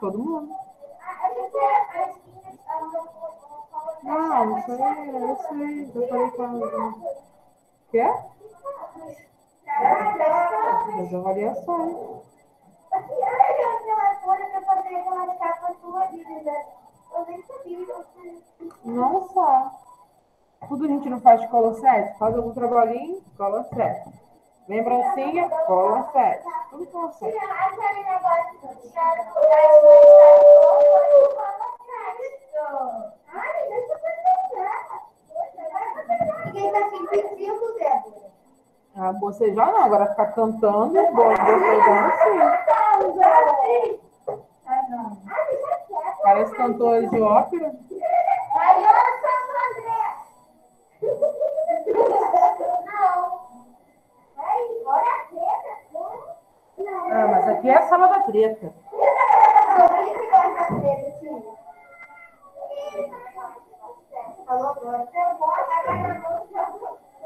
Todo mundo. Não, isso aí, eu sei. Eu falei com a. Quê? Das avaliações. Nossa! Tudo a gente não faz de cola 7? Faz algum trabalhinho? Cola 7. Lembrancinha? Cola 7. Tudo cola 7. Ah, bocejar não, agora ficar cantando, bocejando sim. Parece cantor de ópera. Ah, mas aqui é a sala da treta.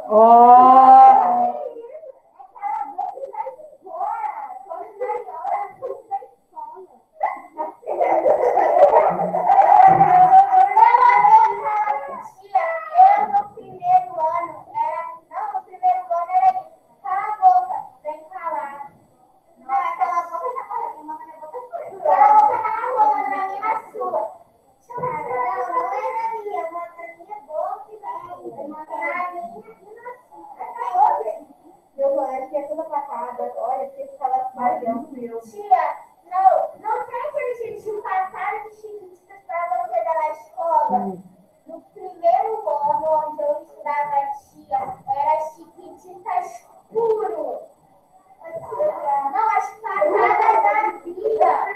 Ó! Tia, não, não tem aquele jeitinho passado de chiquititas pra você na escola. No primeiro ano onde eu estudava tia, era chiquitita escuro. Não, as passadas da Bia.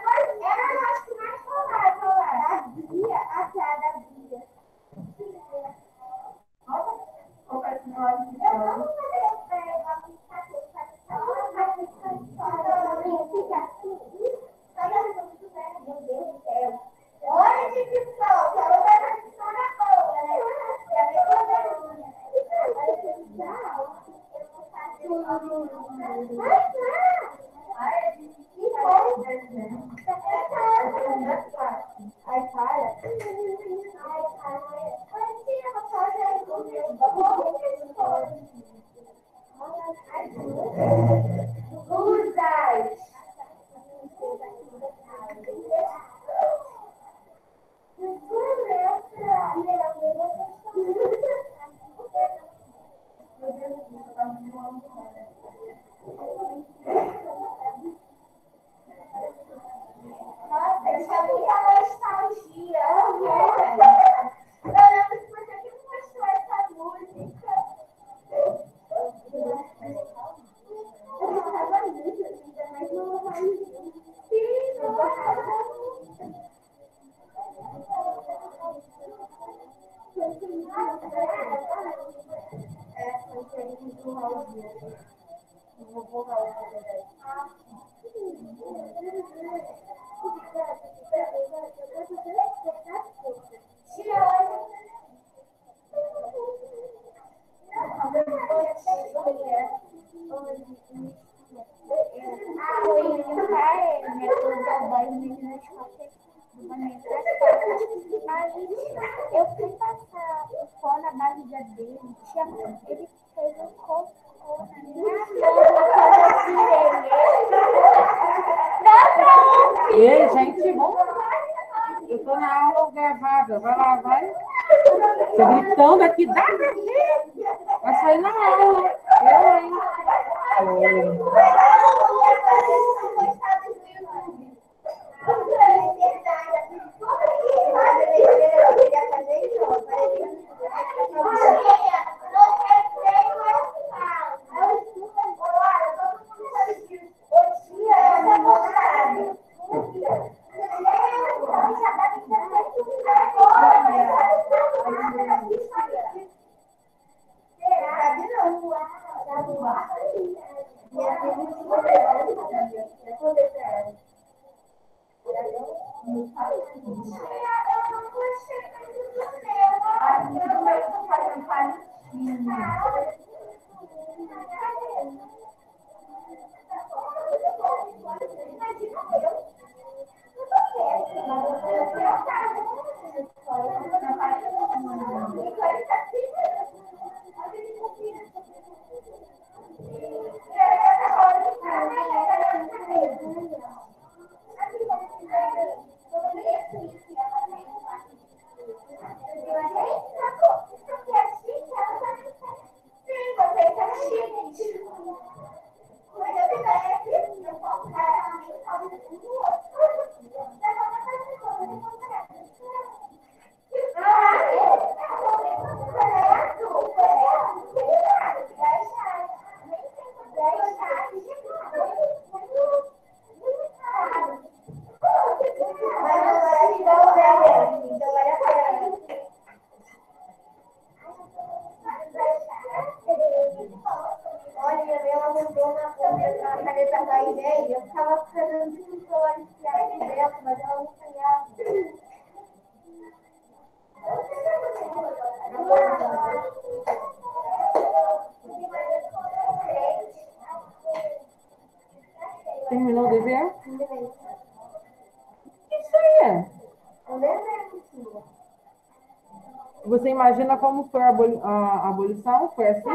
imagina como foi a, aboli a abolição? Foi assim?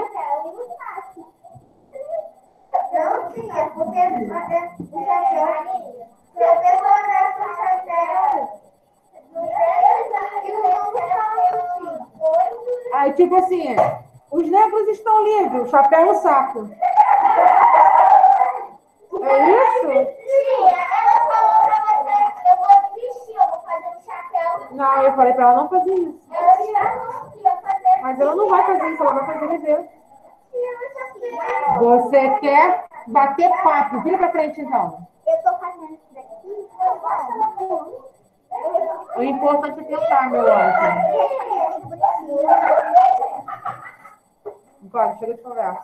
Não tinha, porque o chapéu. Se a pessoa desse o chapéu. Aí, tipo assim, os negros estão livres, o chapéu no é saco. É isso? Não, eu falei pra ela não fazer isso ela não vai fazer isso, ela vai fazer revê. Você quer bater papo? Vira pra frente, então. Eu tô fazendo isso daqui. O importante é tentar, meu anjo. Vai, chega de conversa.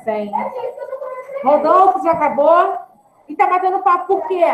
100. Rodolfo, já acabou? E tá batendo papo por quê?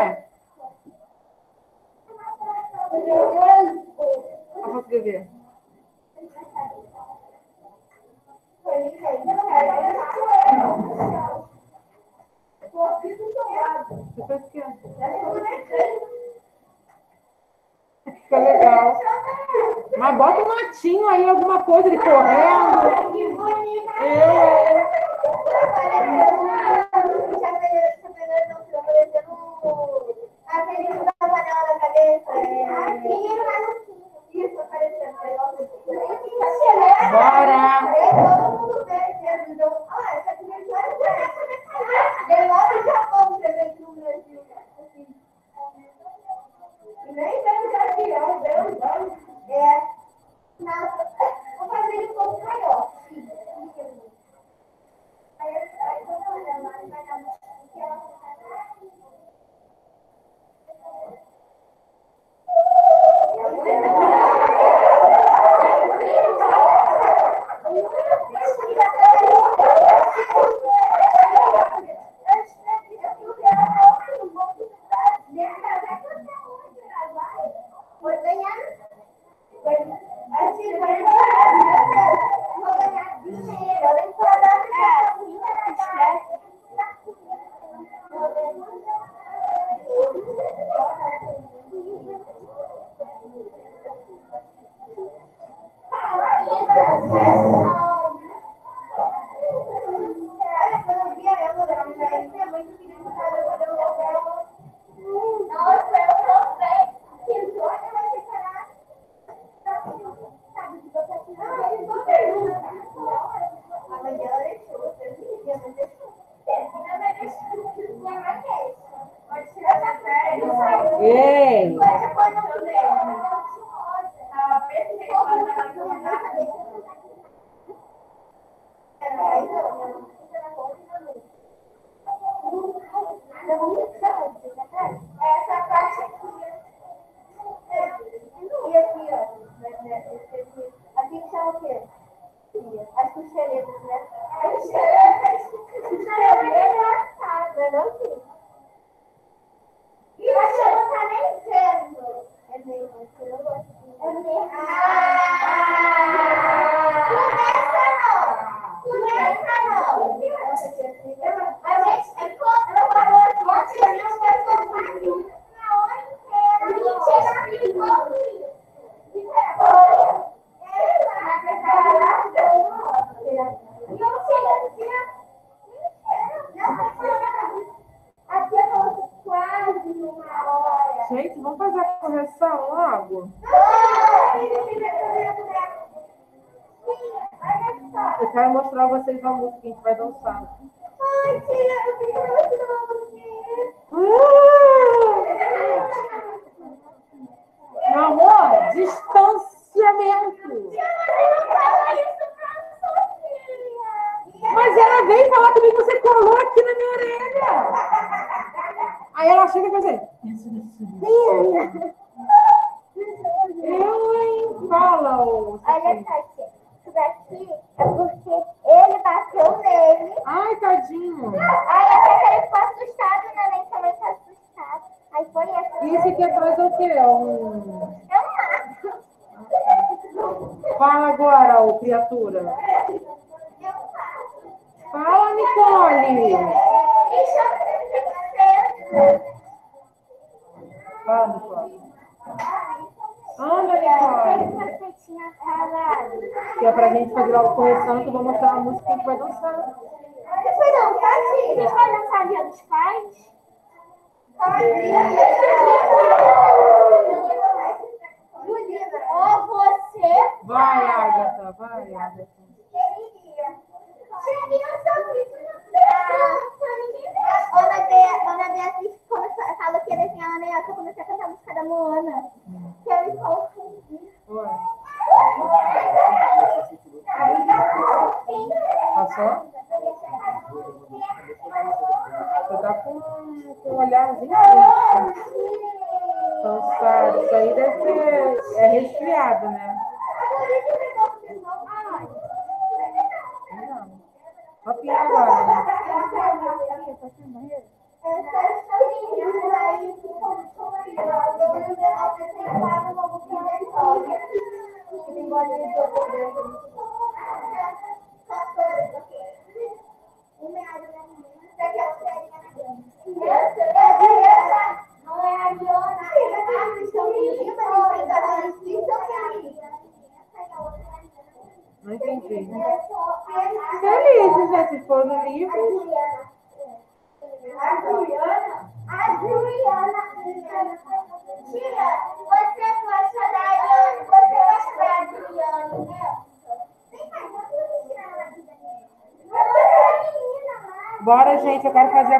Vai, Agatha, vai, Agatha.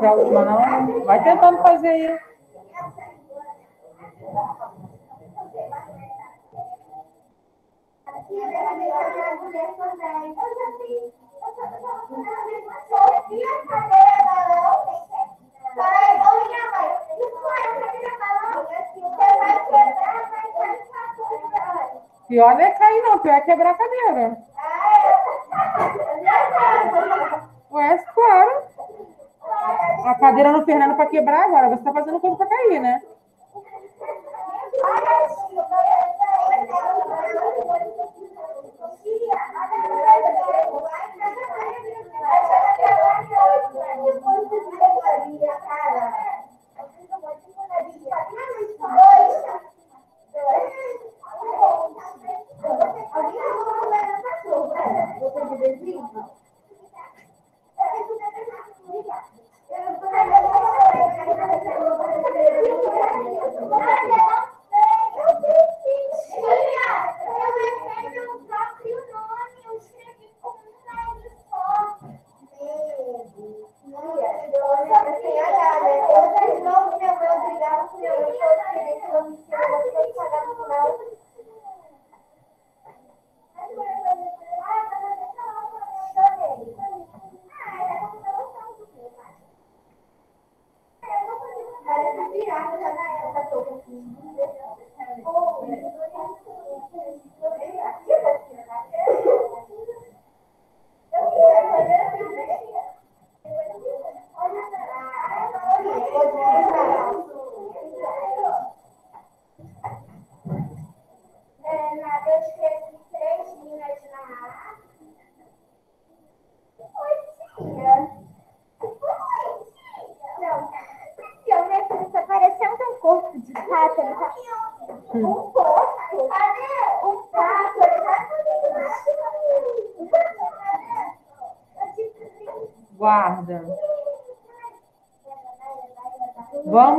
fazer a última, não? Vai tentando fazer aí. Pior olha é cair, não. tu é quebrar a cadeira. virando o Fernando para quebrar agora, você está fazendo coisa para cair, né?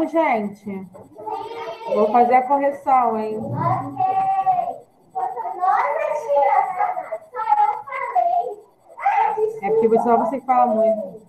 Gente. Vou fazer a correção, hein? É porque só você fala muito.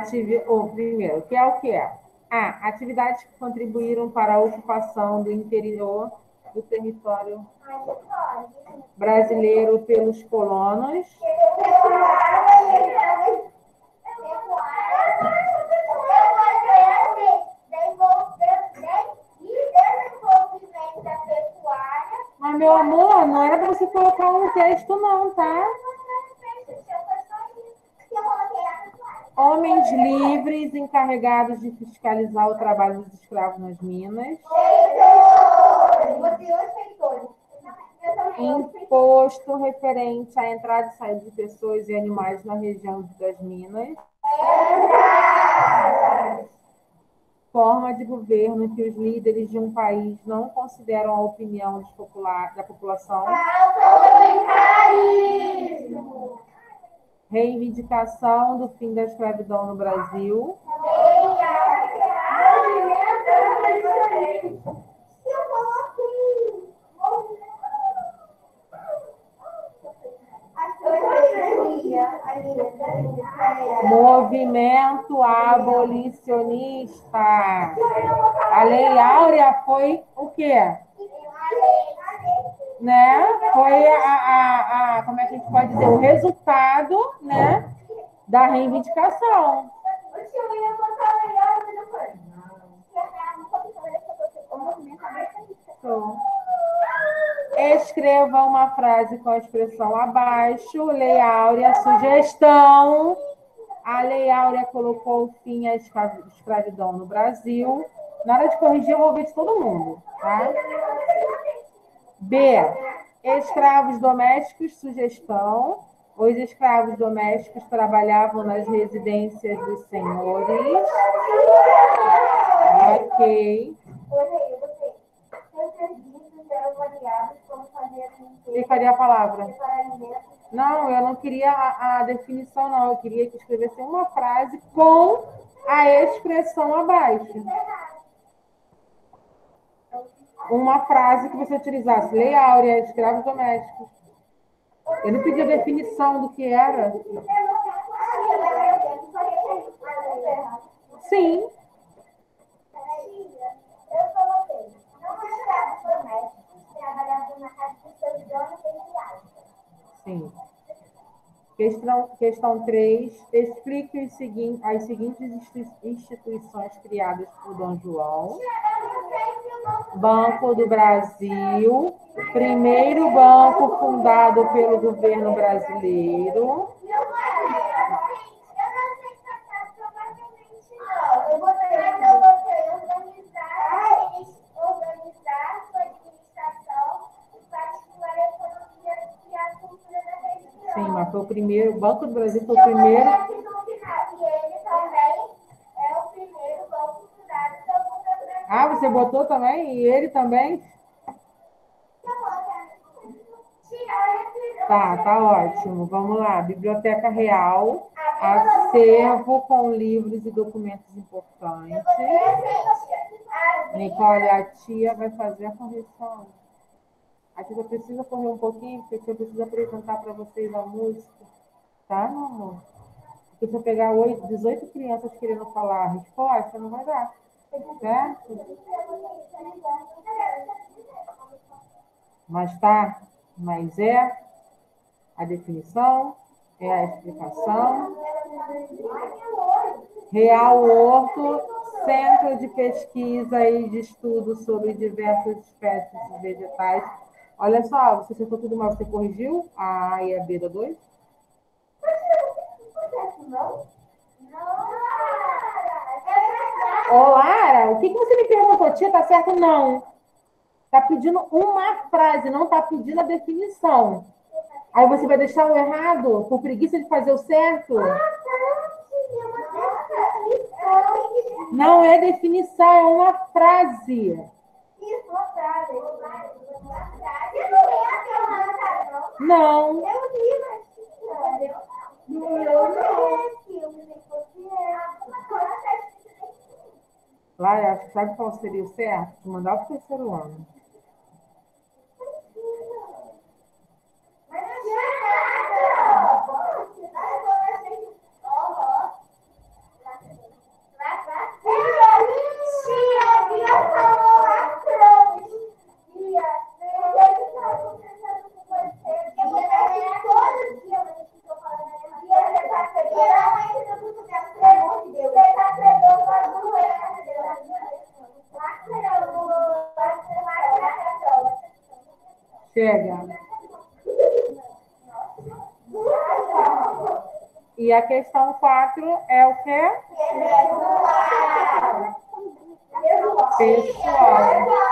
Ativi... O primeiro, que é o que é? A. Atividades que contribuíram para a ocupação do interior do território brasileiro pelos colonos. Mas, meu amor, não era para você colocar um texto, não, tá? Livres encarregados de fiscalizar o trabalho dos escravos nas minas. Imposto referente à entrada e saída de pessoas e animais na região das minas. Forma de governo que os líderes de um país não consideram a opinião popular, da população. Reivindicação do fim da escravidão no Brasil. Movimento abolicionista. A Lei Áurea foi o quê? Né? Foi a, a, a, como é que a gente pode dizer, o resultado, né, da reivindicação. Escreva uma frase com a expressão abaixo. Lei Áurea, sugestão. A Lei Áurea colocou fim à escravidão no Brasil. Na hora de corrigir, eu vou ver de todo mundo. Tá? B. Escravos domésticos, sugestão. Os escravos domésticos trabalhavam nas residências dos senhores. Ok. Ficaria a palavra. Não, eu não queria a, a, definição, não. Eu queria que escrevesse uma frase com a expressão abaixo. Uma frase que você utilizasse. Lei Áurea, escravos domésticos. Pedi a definição do que era. Sim. Sim. Questão, questão 3. Explique os seguintes, as seguintes instituições criadas por Dom João. Banco do Brasil, primeiro banco fundado pelo governo brasileiro. Sim, mas foi o primeiro, o Banco do Brasil foi o primeiro. Ah, você botou também? E ele também? Tá, tá ótimo. Vamos lá. Biblioteca Real, acervo com livros e documentos importantes. Nicole, a tia vai fazer a correção. A tia precisa correr um pouquinho, porque a tia precisa apresentar para vocês a música. Tá, meu amor? Porque se eu pegar 8, 18 crianças querendo falar a resposta, não vai dar. Mas tá, mas é a definição, é a explicação. Real Horto, Centro de Pesquisa e de Estudo sobre diversas espécies vegetais. Olha só, você acertou tudo, mas você corrigiu a A e a B da 2? Ô, Lara, o que, que você me perguntou? Tia, tá certo? Não. Tá pedindo uma frase, não tá pedindo a definição. Aí você vai deixar o errado por preguiça de fazer o certo? Não é definição, é uma frase. Não. Lara, acho que sabe qual seria o certo? Mandar para o terceiro ano. Chega. E a questão 4 é o quê? Pessoal.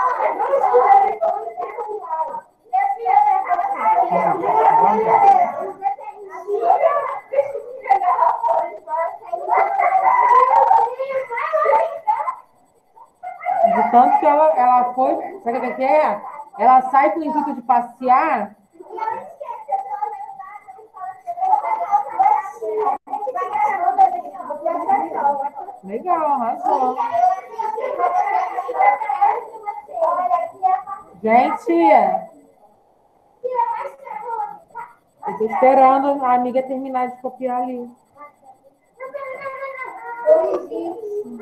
De tanto que ela, ela foi. Sabe o que é? Ela sai com o intuito de passear. Legal, arrasou. Gente, eu tô esperando a amiga terminar de copiar ali.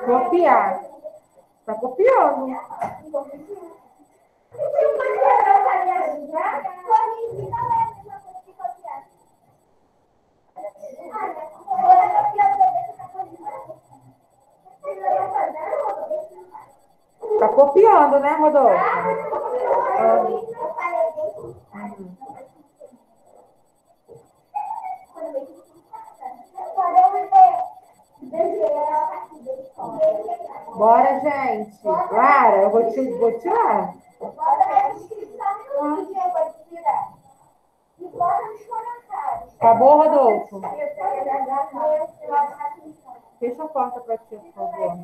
Copiar. Tá copiando. Tá copiando, né, Rodolfo? Bora, gente. Clara, eu vou, te, vou tirar. Acabou, Rodolfo? Fecha a porta para ti, por favor.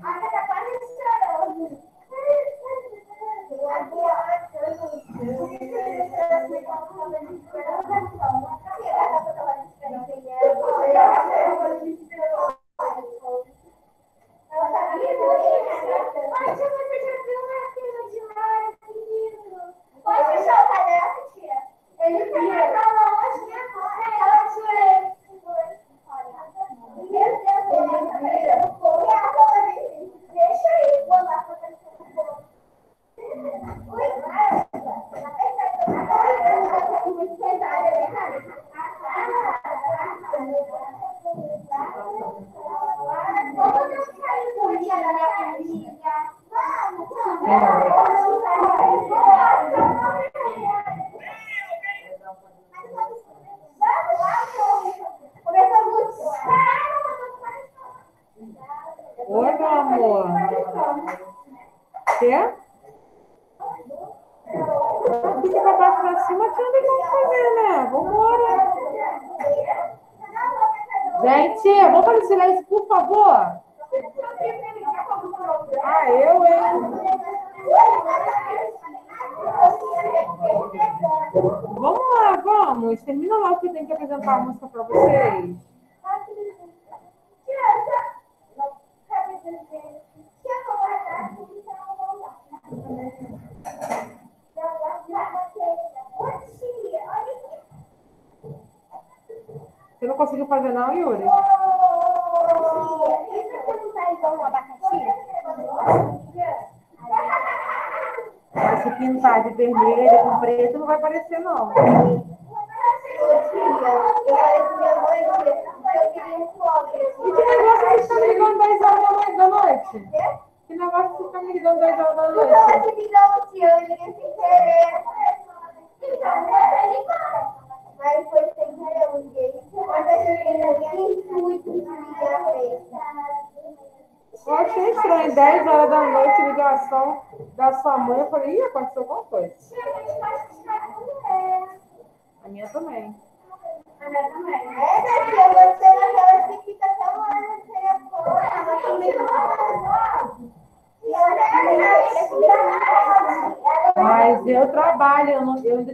Pode fechar o tia? Ele quer pra longe, né? Ela tirei. Meu Deus, deixa aí, vou lá pra meu amor. Quê? Fica pra baixo pra cima, tinha nem fazer, né? Vambora. Gente, vamos fazer silêncio, por favor. Ah, eu, hein? Vamos lá, vamos. Termina logo que eu tenho que apresentar a música pra vocês. Você não conseguiu fazer não, Yuri? Mas se pintar de vermelho com preto, não vai aparecer, não. E que negócio que você está me ligando 10 horas da noite-? Que negócio que você está me ligando 10 horas da noite? Mas foi sem querer, um dia. Eu tenho intuito de ligar. Eu achei estranho, 10 horas da noite, ligação da sua mãe. Eu falei, ih, aconteceu alguma coisa. A minha também. Essa aqui eu gostei daquela que fica até uma hora no telefone. Ela também Mas eu trabalho, eu, não, eu ainda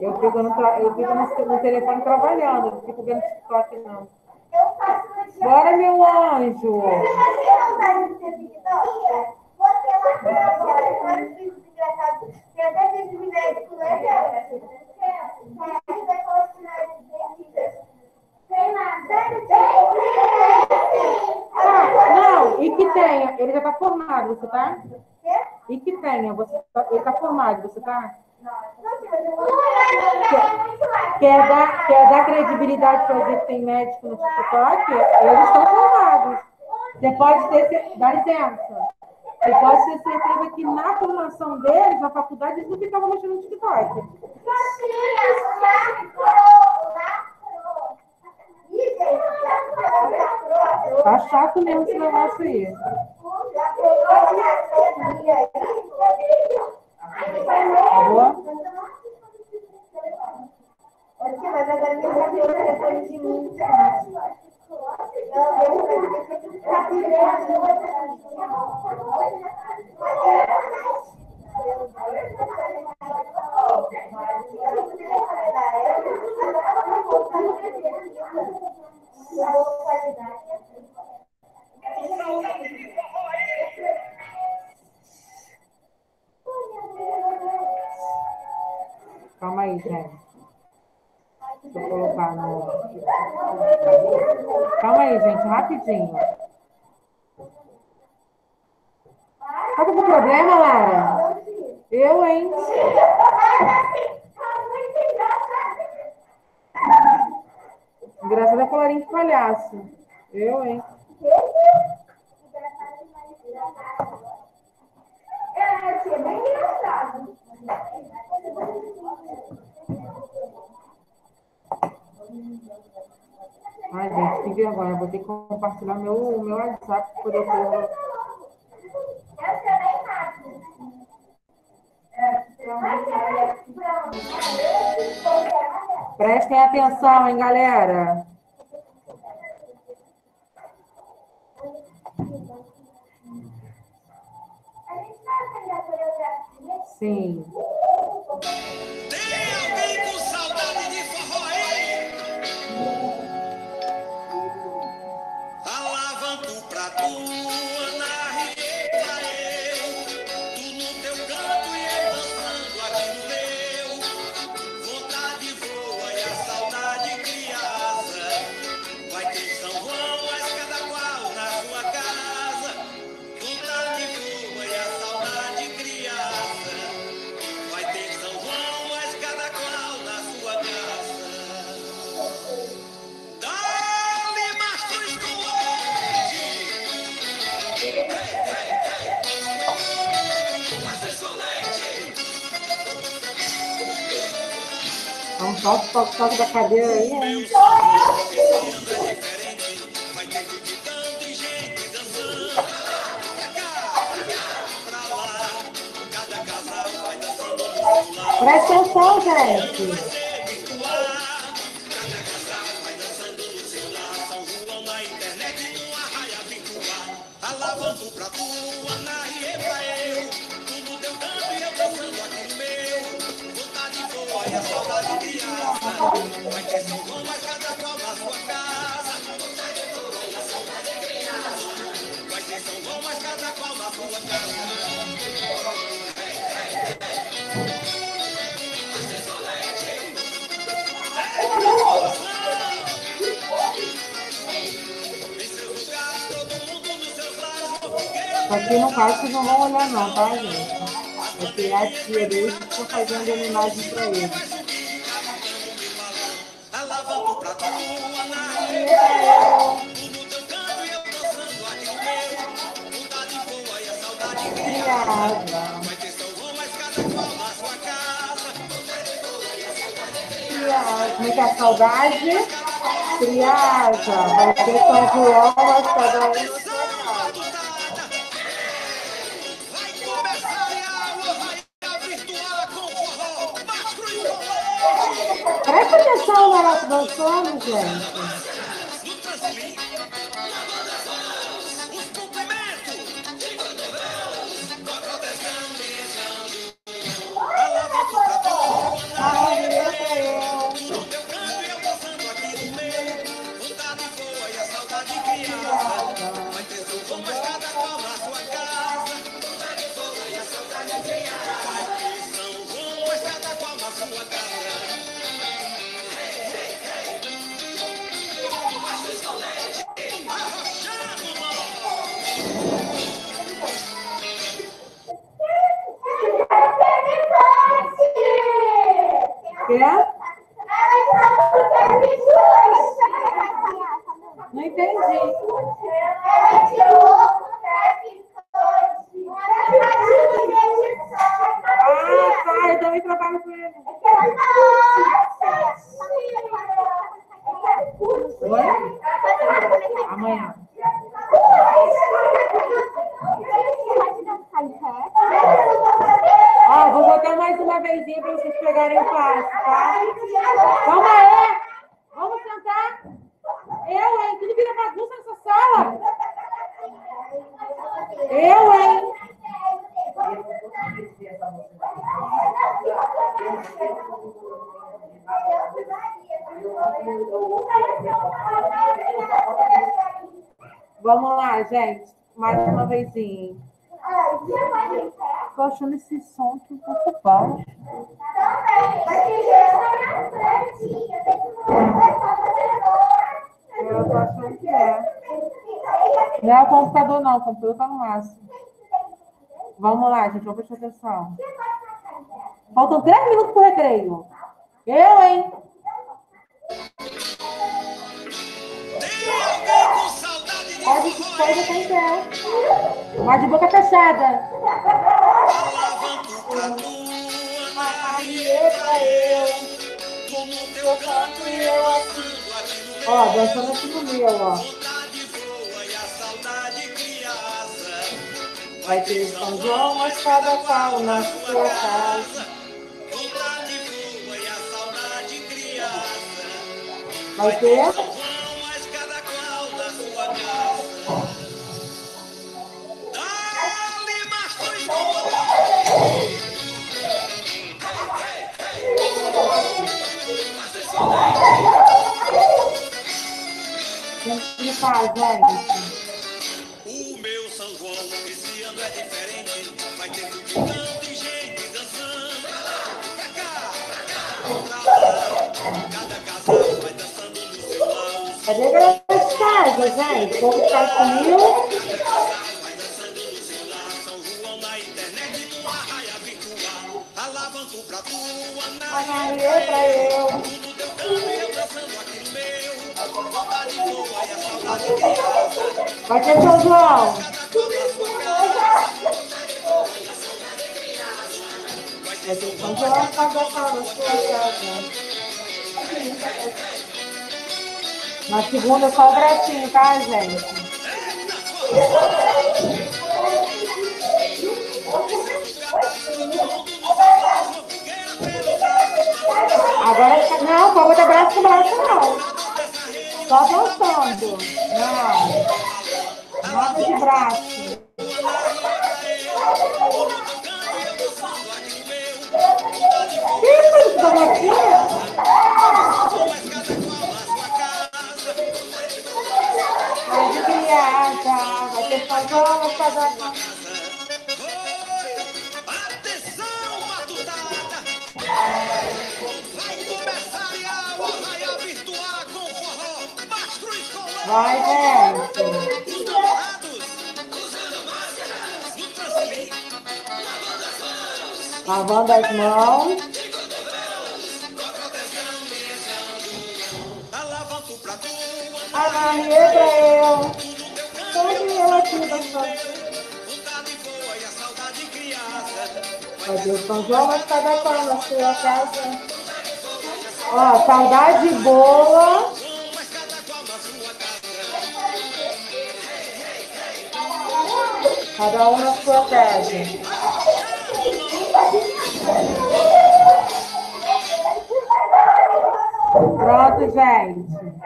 Eu fico no, eu fico no, no telefone trabalhando, não fico vendo TikTok, não. Bora, meu anjo! Você não tá no seu TikTok? Você lá tem agora, vários vídeos engraçados. Tem até vídeo médico legal. É, vai continuar Sei lá, Ah, não, e que tenha, ele já tá formado, você tá? E que tenha, você tá, você tá? Quer dar, quer dar credibilidade para dizer que tem médico no TikTok? Eles estão formados. Você pode ter, dá licença. Você pode ter certeza que na formação deles, na faculdade, eles não ficavam mexendo no TikTok. Tá chato mesmo esse negócio aí. Tá bom? Mas agora me bateu o telefone de mim. Calma aí, gente. Deixa eu colocar no. Calma aí, gente, rapidinho. Tá com problema, Lara? Eu, hein? Engraçado é colorinho de palhaço. Eu, hein? É, bem engraçado. Ai, gente, que vergonha. Vou ter que compartilhar meu, meu WhatsApp para poder rápido. Prestem atenção, hein, galera? A gente sabe fazer a coreografia. Sim. Tem alguém com saudade de? Alavanco pra tua lá. Cada casal vai dançando no seu lado. Presta atenção, gente. Aqui no vocês não vão olhar não, tá, gente? É a tia deles que está fazendo homenagem para eles. Como é é saudade? Criada. Vai ter São João, mas cada não. Computador tá no máximo. Vamos lá, gente. Vamos prestar atenção. Faltam três minutos pro recreio. Eu, hein? Pode, pode até em pé. Mas de boca fechada. Ó, dançando aqui no meu, ó. Vai ter São João, mas cada qual na sua casa. Vontade voa e a saudade criança. Vai ter? São João, mas cada qual na sua casa. Dali, mastro e Sempre faz, gente. Celular, São João na internet, numa raia virtual. Alavanco pra tua A Maria pra eu. tudo teu canto e eu dançando aqui no meu. Vontade boa e a saudade criança. Vai ter São João. Casa. Vai ter São João, na segunda é só o bracinho, tá, gente? Agora, não, pode botar braço com braço, não. Só dançando. Não. Nada de braço. Que isso, da Vai de criança, vai ter fogão, cada Atenção, matutada! Vai começar a aula, vai a virtuar com forró, mastro escolar, Vai, transmim, Lavando as mãos. A Maria pra eu. Todo eu aqui dançando. vontade boa e a saudade criança. Cadê o São João? Mas cada qual na sua casa? Ó, saudade boa. Cada um na sua casa. Pronto, gente.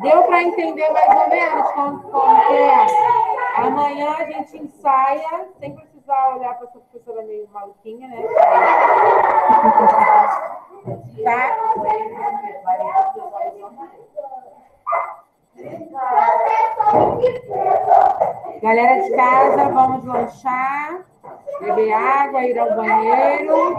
Deu para entender mais ou menos como, como é? Amanhã a gente ensaia, sem precisar olhar para essa professora meio maluquinha, né? Tá? Galera de casa, vamos lanchar, beber água, ir ao banheiro.